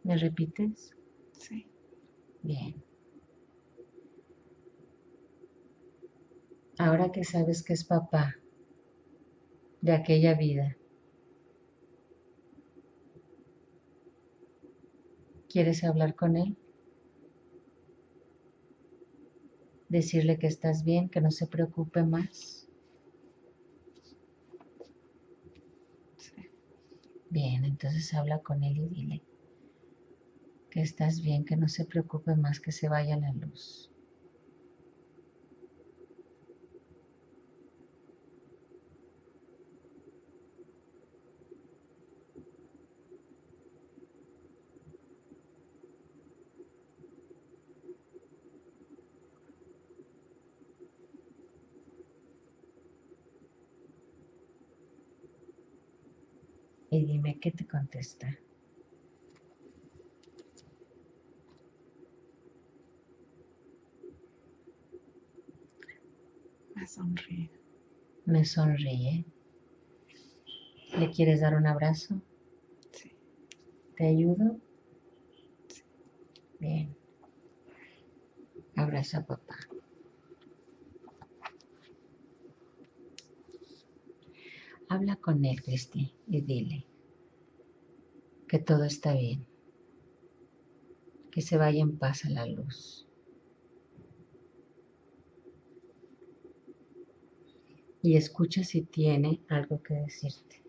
¿Me repites? Sí. Bien. Ahora que sabes que es papá de aquella vida, ¿quieres hablar con él? Decirle que estás bien, que no se preocupe más. Bien, entonces habla con él y dile que estás bien, que no se preocupe más, que se vaya la luz. Y dime qué te contesta. Me sonríe. Me sonríe. ¿Le quieres dar un abrazo? Sí. ¿Te ayudo? Sí. Bien. Abraza a papá. Habla con él, Cristi, y dile que todo está bien, que se vaya en paz a la luz. Y escucha si tiene algo que decirte.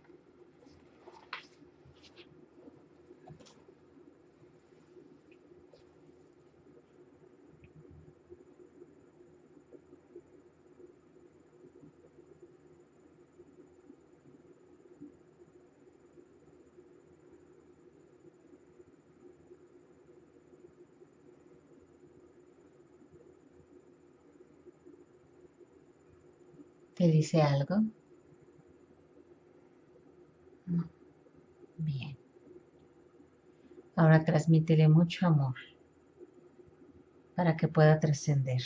¿Te dice algo? No. Bien. Ahora transmítele mucho amor para que pueda trascender,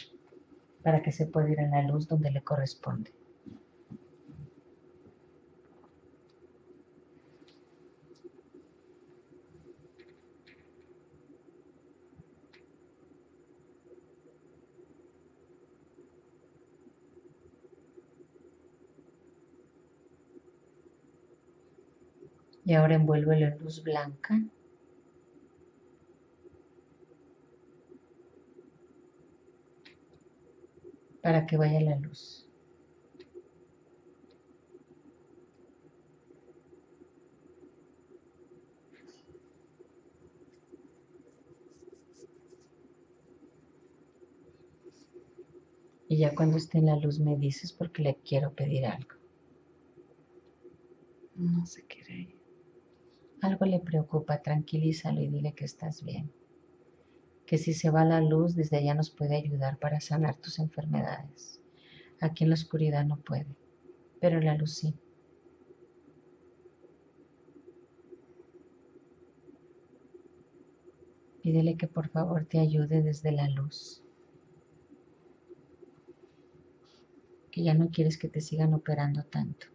para que se pueda ir a la luz donde le corresponde. Y ahora envuélvelo en luz blanca. Para que vaya la luz. Y ya cuando esté en la luz me dices porque le quiero pedir algo. No se quiere ir. Algo le preocupa, tranquilízalo y dile que estás bien. Que si se va la luz, desde allá nos puede ayudar para sanar tus enfermedades. Aquí en la oscuridad no puede, pero la luz sí. Pídele que por favor te ayude desde la luz. Que ya no quieres que te sigan operando tanto.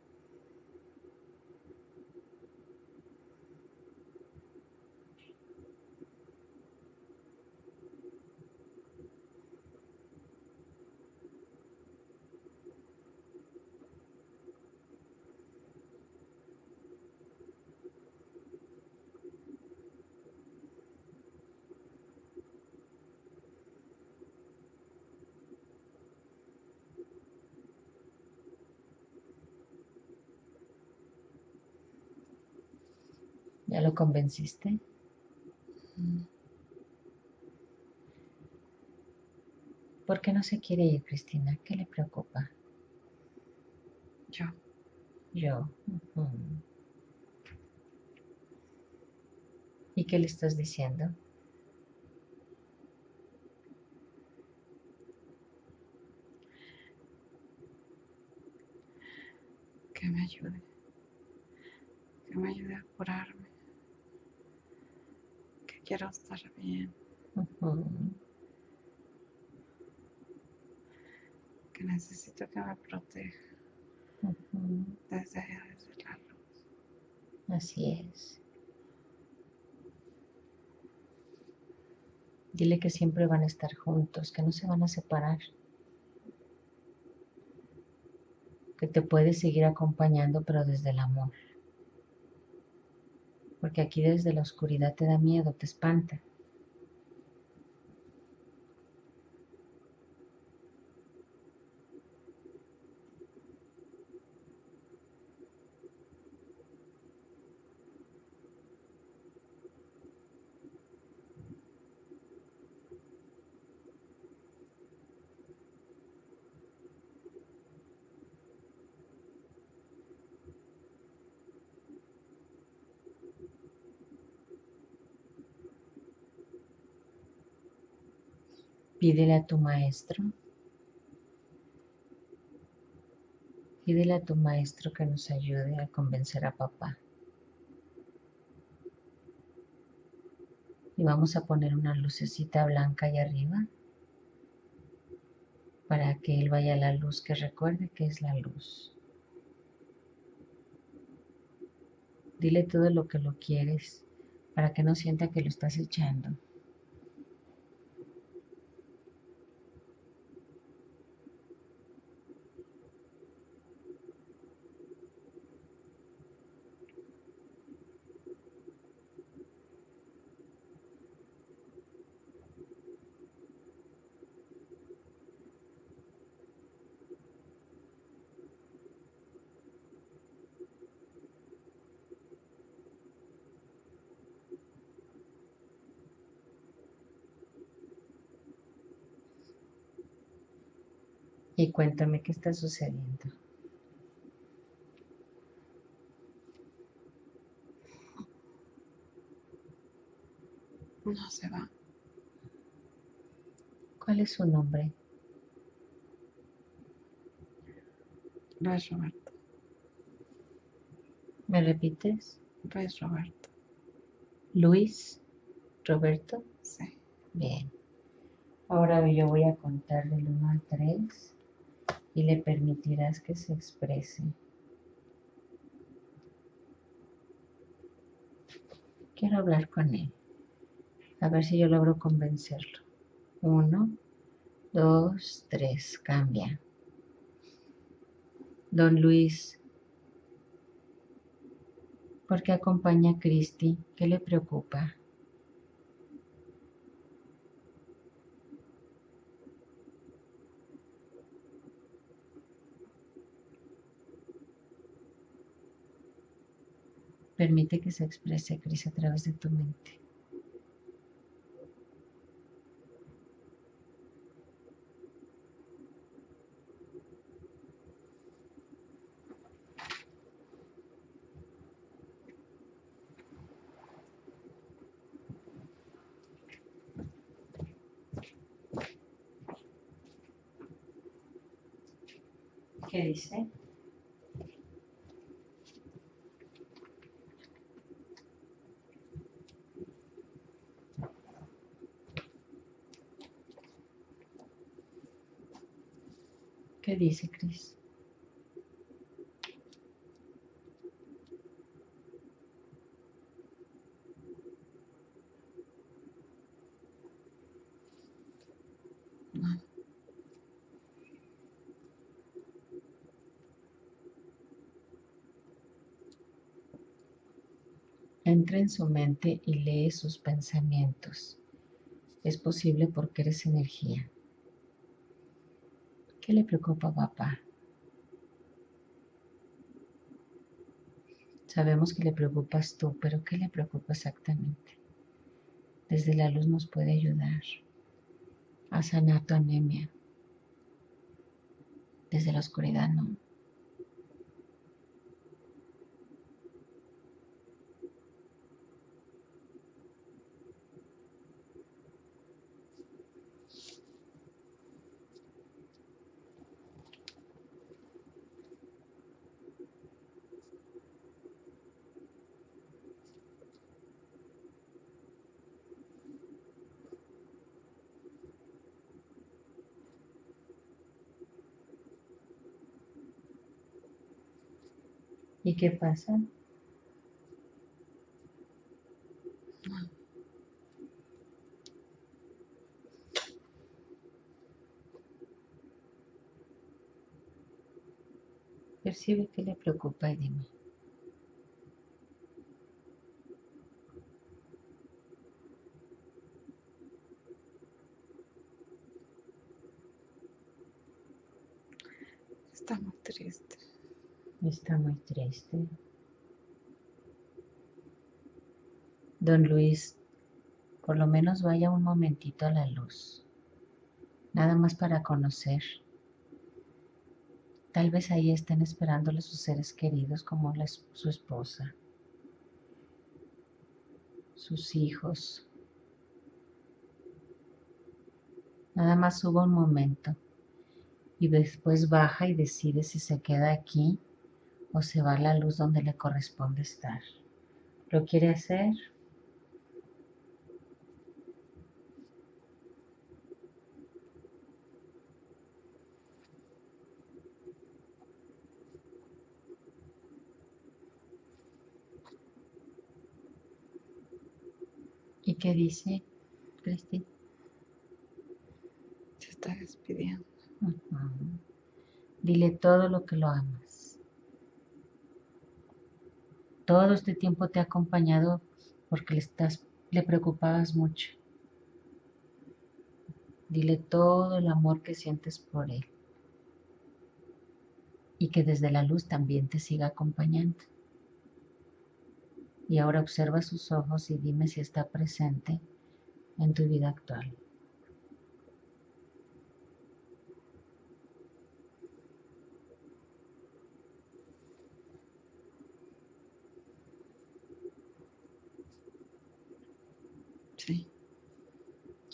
¿Ya lo convenciste? ¿Por qué no se quiere ir, Cristina? ¿Qué le preocupa? Yo. Yo. ¿Y qué le estás diciendo? Que me ayude. Que me ayude a curarme. Quiero estar bien. Que necesito que me proteja Ujú. desde allá, desde la luz. Así es. Dile que siempre van a estar juntos, que no se van a separar. Que te puede seguir acompañando, pero desde el amor. Porque aquí desde la oscuridad te da miedo, te espanta. Pídele a tu maestro. Pídele a tu maestro que nos ayude a convencer a papá. Y vamos a poner una lucecita blanca ahí arriba para que él vaya a la luz, que recuerde que es la luz. Dile todo lo que lo quieres para que no sienta que lo estás echando. y cuéntame qué está sucediendo. No se va. ¿Cuál es su nombre? Luis Roberto. ¿Me repites? Luis Roberto. Luis Roberto. Sí. Bien. Ahora yo voy a contar del 1 al 3 y le permitirás que se exprese. Quiero hablar con él. A ver si yo logro convencerlo. Uno, dos, tres. Cambia. Don Luis, ¿por qué acompaña a Cristi? ¿Qué le preocupa? Permite que se exprese, Cris, a través de tu mente. ¿Qué dice? ¿Qué dice Cris? Entra en su mente y lee sus pensamientos. Es posible porque eres energía. ¿Qué le preocupa a papá? Sabemos que le preocupas tú, pero ¿qué le preocupa exactamente? Desde la luz nos puede ayudar a sanar tu anemia. Desde la oscuridad no. qué pasa? Percibe que le preocupa de mí. Está muy triste. Don Luis, por lo menos vaya un momentito a la luz. Nada más para conocer. Tal vez ahí estén esperándole sus seres queridos como su esposa, sus hijos. Nada más suba un momento y después baja y decide si se queda aquí o se va a la luz donde le corresponde estar. ¿Lo quiere hacer? ¿Y qué dice, Cristi? Se está despidiendo. Dile todo lo que lo amas. Todo este tiempo te ha acompañado porque le, estás, le preocupabas mucho. Dile todo el amor que sientes por él. Y que desde la luz también te siga acompañando. Y ahora observa sus ojos y dime si está presente en tu vida actual.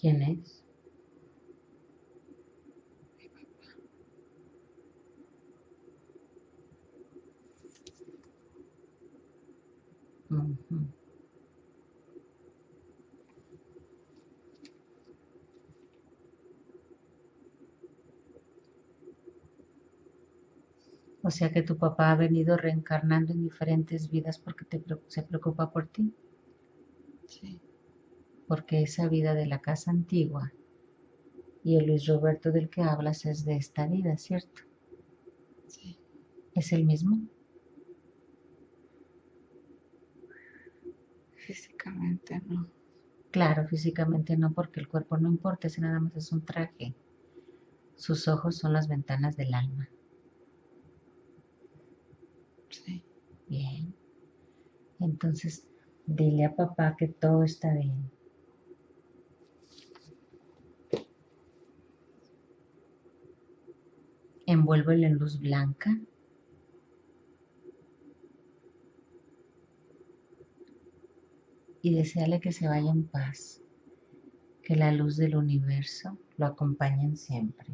¿Quién es? O sea que tu papá ha venido reencarnando en diferentes vidas porque te, se preocupa por ti. Sí porque esa vida de la casa antigua y el Luis Roberto del que hablas es de esta vida, ¿cierto? Sí. ¿Es el mismo? Físicamente no. Claro, físicamente no, porque el cuerpo no importa, ese nada más es un traje. Sus ojos son las ventanas del alma. Sí. Bien. Entonces, dile a papá que todo está bien. Envuélvelo en luz blanca. Y deseale que se vaya en paz, que la luz del universo lo acompañe siempre.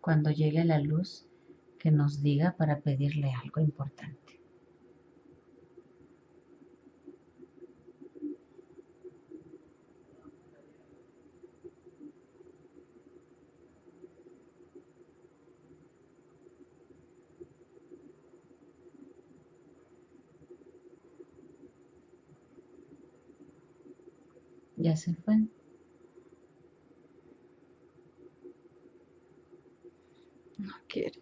Cuando llegue la luz, que nos diga para pedirle algo importante. Ya se fue. No quiere.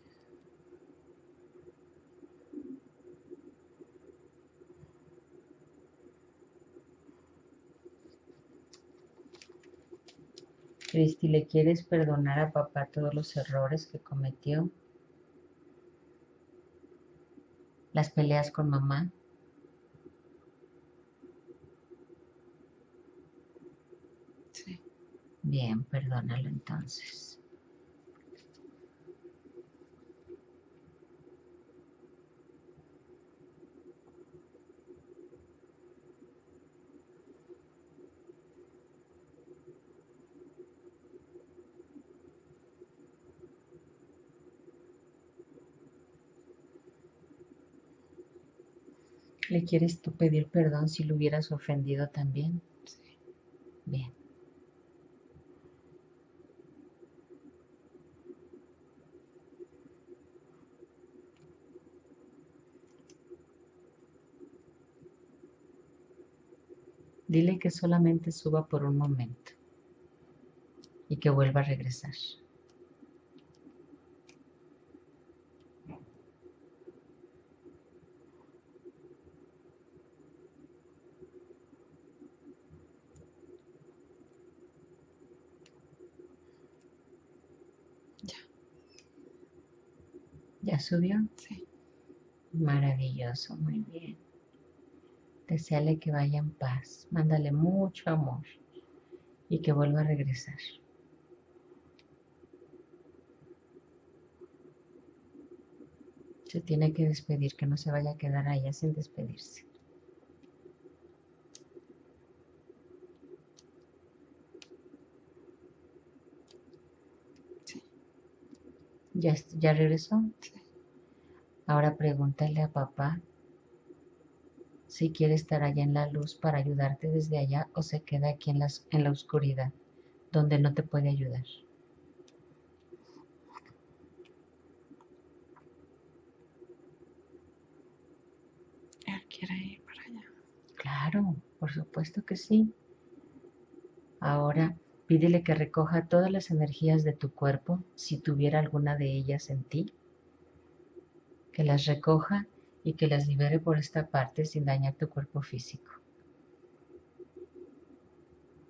Cristi, ¿le quieres perdonar a papá todos los errores que cometió? Las peleas con mamá, Bien, perdónalo entonces. ¿Le quieres tú pedir perdón si lo hubieras ofendido también? Sí. Bien. Dile que solamente suba por un momento y que vuelva a regresar. Ya. ¿Ya subió? Sí. Maravilloso, muy bien. Deseale que vaya en paz. Mándale mucho amor y que vuelva a regresar. Se tiene que despedir, que no se vaya a quedar allá sin despedirse. Sí. ¿Ya, ya regresó? Sí. Ahora pregúntale a papá si quiere estar allá en la luz para ayudarte desde allá o se queda aquí en, las, en la oscuridad, donde no te puede ayudar. Él quiere ir para allá. Claro, por supuesto que sí. Ahora pídele que recoja todas las energías de tu cuerpo, si tuviera alguna de ellas en ti, que las recoja y que las libere por esta parte sin dañar tu cuerpo físico.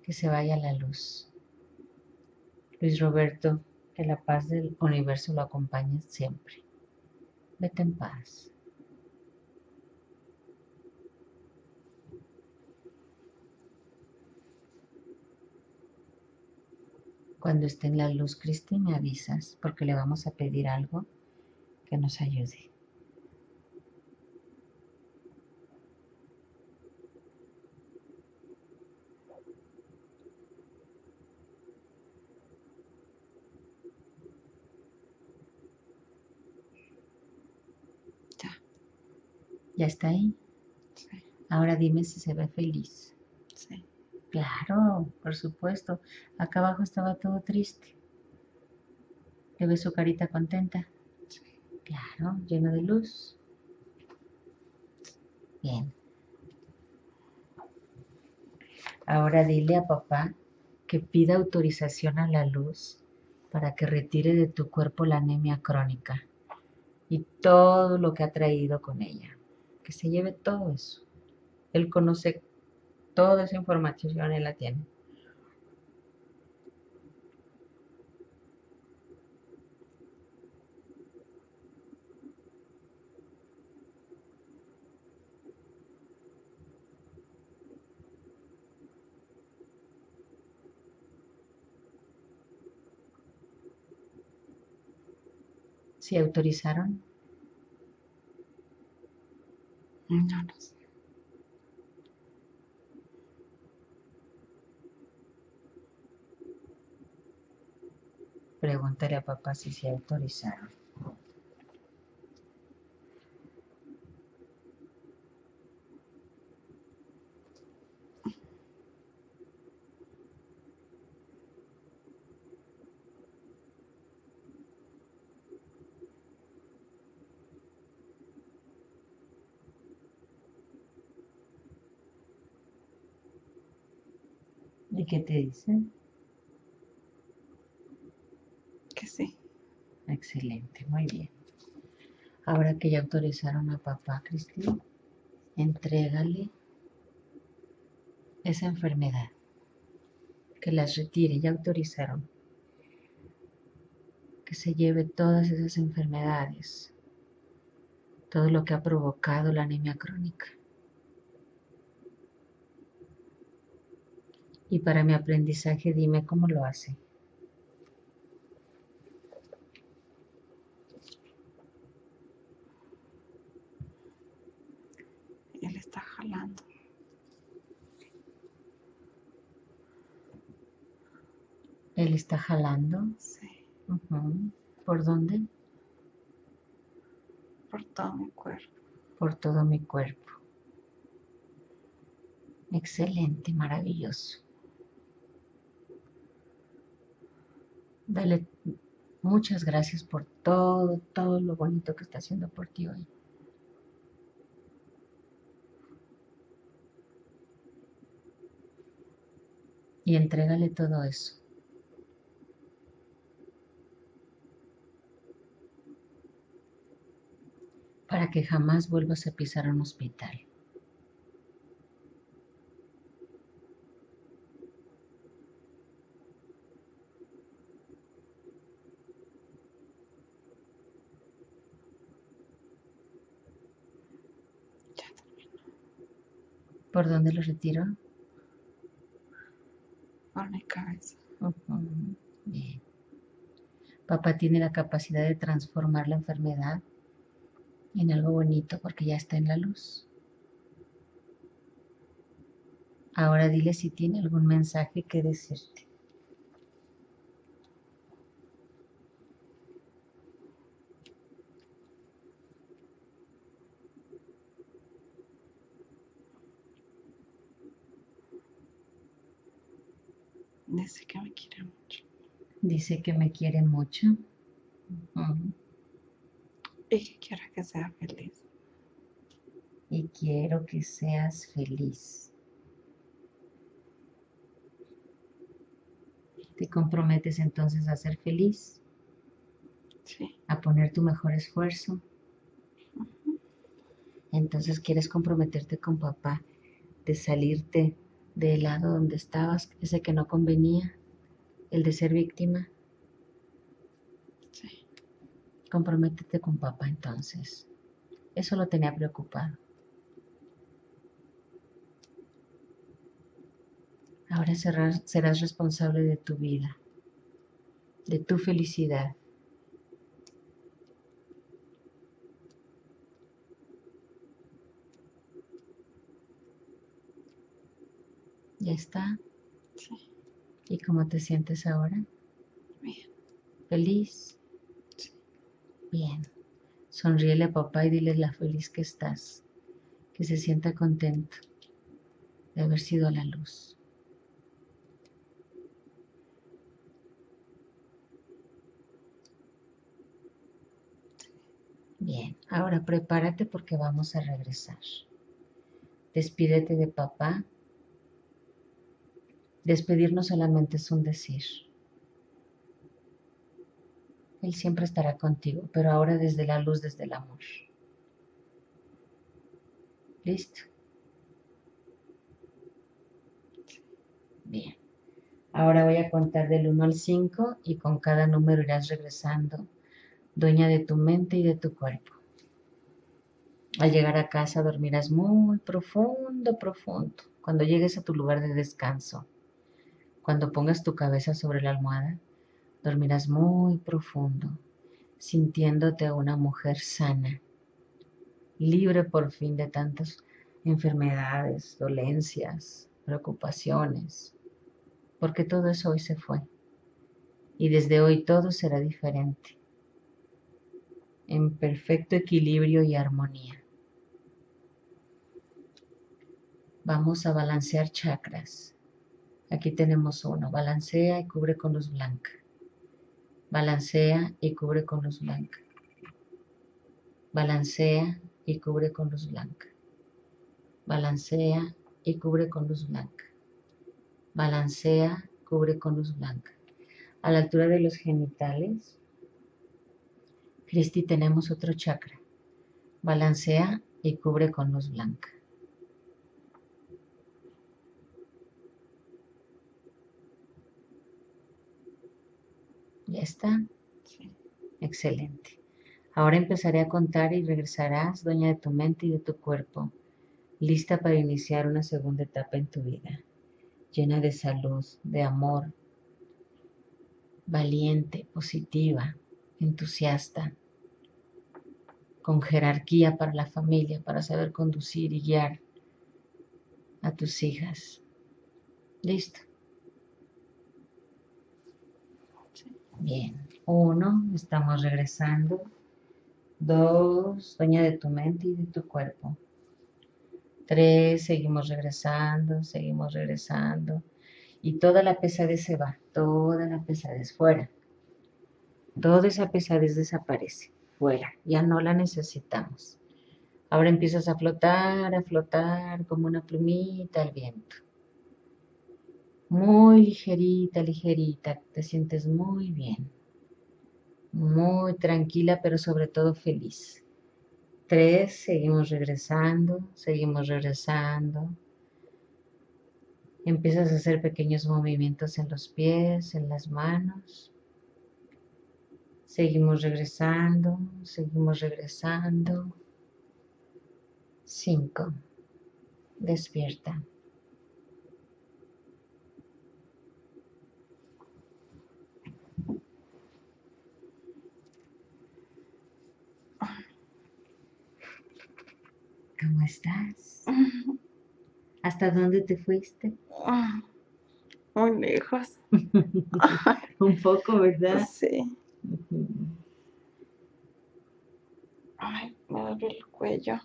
Que se vaya la luz. Luis Roberto, que la paz del universo lo acompañe siempre. Vete en paz. Cuando esté en la luz, Cristi, me avisas porque le vamos a pedir algo que nos ayude. Ya. ¿Ya está ahí? Sí. Ahora dime si se ve feliz. Sí. Claro, por supuesto. Acá abajo estaba todo triste. ¿Le ves su carita contenta? Sí. Claro, lleno de luz. Bien. Ahora dile a papá que pida autorización a la luz para que retire de tu cuerpo la anemia crónica y todo lo que ha traído con ella. Que se lleve todo eso. Él conoce toda esa información, él la tiene. ¿Sí autorizaron? No, no sé. Pregúntale a papá si se autorizaron. ¿Y qué te dicen? Que sí. Excelente, muy bien. Ahora que ya autorizaron a papá, Cristina, entrégale esa enfermedad. Que las retire, ya autorizaron. Que se lleve todas esas enfermedades. Todo lo que ha provocado la anemia crónica. Y para mi aprendizaje, dime cómo lo hace. Él está jalando. Él está jalando. Sí. Ujú. ¿Por dónde? Por todo mi cuerpo. Por todo mi cuerpo. Excelente, maravilloso. Dale muchas gracias por todo, todo lo bonito que está haciendo por ti hoy. Y entrégale todo eso. Para que jamás vuelvas a pisar un hospital. ¿Por dónde lo retiro? Por mi cabeza. Bien. Papá tiene la capacidad de transformar la enfermedad en algo bonito porque ya está en la luz. Ahora dile si tiene algún mensaje que decirte. Dice que me quiere mucho. Dice que me quiere mucho. Y que quiero que sea feliz. Y quiero que seas feliz. ¿Te comprometes entonces a ser feliz? Sí. A poner tu mejor esfuerzo. Entonces quieres comprometerte con papá de salirte del lado donde estabas, ese que no convenía, el de ser víctima. Sí. Comprométete con papá entonces. Eso lo tenía preocupado. Ahora serás, serás responsable de tu vida, de tu felicidad. ¿Ya está? Sí. ¿Y cómo te sientes ahora? Bien. ¿Feliz? Sí. Bien. Sonríele a papá y dile la feliz que estás. Que se sienta contento de haber sido la luz. Bien, ahora prepárate porque vamos a regresar. Despídete de papá Despedir no solamente es un decir. Él siempre estará contigo, pero ahora desde la luz, desde el amor. ¿Listo? Bien. Ahora voy a contar del 1 al 5 y con cada número irás regresando, dueña de tu mente y de tu cuerpo. Al llegar a casa dormirás muy profundo, profundo, cuando llegues a tu lugar de descanso. Cuando pongas tu cabeza sobre la almohada, dormirás muy profundo, sintiéndote una mujer sana, libre por fin de tantas enfermedades, dolencias, preocupaciones, porque todo eso hoy se fue. Y desde hoy todo será diferente, en perfecto equilibrio y armonía. Vamos a balancear chakras Aquí tenemos uno. Balancea y cubre con luz blanca. Balancea y cubre con luz blanca. Balancea y cubre con luz blanca. Balancea y cubre con luz blanca. Balancea, cubre con luz blanca. A la altura de los genitales, Cristi, tenemos otro chakra. Balancea y cubre con luz blanca. ¿Ya está? Sí. Excelente. Ahora empezaré a contar y regresarás, dueña de tu mente y de tu cuerpo, lista para iniciar una segunda etapa en tu vida, llena de salud, de amor, valiente, positiva, entusiasta, con jerarquía para la familia, para saber conducir y guiar a tus hijas. Listo. Bien. Uno, estamos regresando. Dos, dueña de tu mente y de tu cuerpo. Tres, seguimos regresando, seguimos regresando. Y toda la pesadez se va, toda la pesadez fuera. Toda esa pesadez desaparece, fuera, ya no la necesitamos. Ahora empiezas a flotar, a flotar como una plumita al viento muy ligerita, ligerita, te sientes muy bien, muy tranquila, pero sobre todo feliz. Tres, seguimos regresando, seguimos regresando. Empiezas a hacer pequeños movimientos en los pies, en las manos. Seguimos regresando, seguimos regresando. Cinco. Despierta. ¿Cómo estás? ¿Hasta dónde te fuiste? Muy lejos. Un poco, ¿verdad? Sí. Ay, me duele el cuello.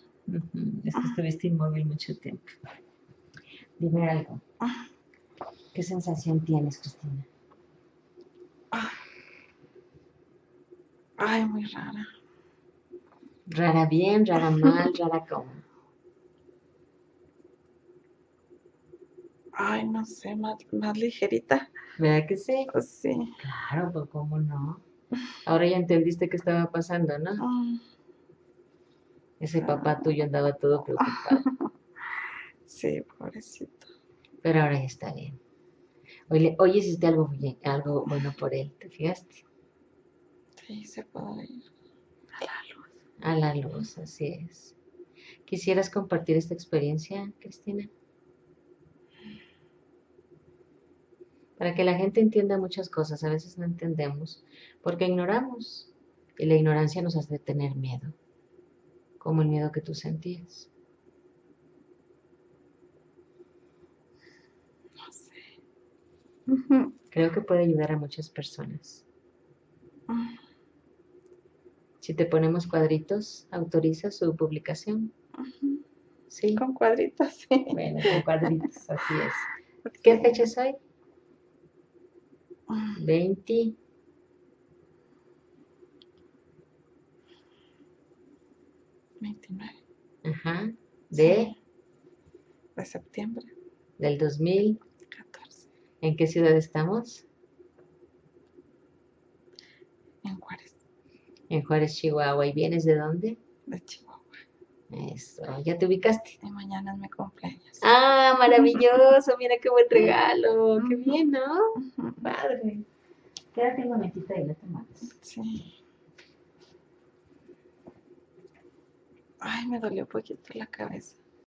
Es que estuviste inmóvil mucho tiempo. Dime algo. ¿Qué sensación tienes, Cristina? Ay, muy rara. Rara bien, rara mal, rara cómo. Ay, no sé, más, más ligerita. ¿Verdad que sí? Pues sí. Claro, pues cómo no. Ahora ya entendiste qué estaba pasando, ¿no? Mm, Ese papá tuyo andaba todo preocupado, Sí, pobrecito. pero ahora ya está bien. Hoy hiciste algo, bien- algo bueno por él, ¿te fijaste? Sí, se puede ir a la luz. A la luz, así es. ¿Quisieras compartir esta experiencia, Cristina? Para que la gente entienda muchas cosas, a veces no entendemos, porque ignoramos. Y la ignorancia nos hace tener miedo, como el miedo que tú sentías. No sé. Creo que puede ayudar a muchas personas. Mm, Si te ponemos cuadritos, ¿autorizas su publicación? Sí. Con cuadritos, sí. Bueno, con cuadritos, así es. ¿Qué fecha es hoy? Mm, 20. veintinueve Ajá. De. De septiembre, del 2000. 14. ¿En qué ciudad estamos? En Juárez, En Juárez, Chihuahua. ¿Y vienes de dónde? de Chihuahua. Eso, ¿ya te ubicaste? Y mañana es mi cumpleaños. Ah, maravilloso, mira qué buen regalo. Qué bien, ¿no? Padre. Quédate un momentito no te muevas. Sí. Ay, me dolió un poquito la cabeza.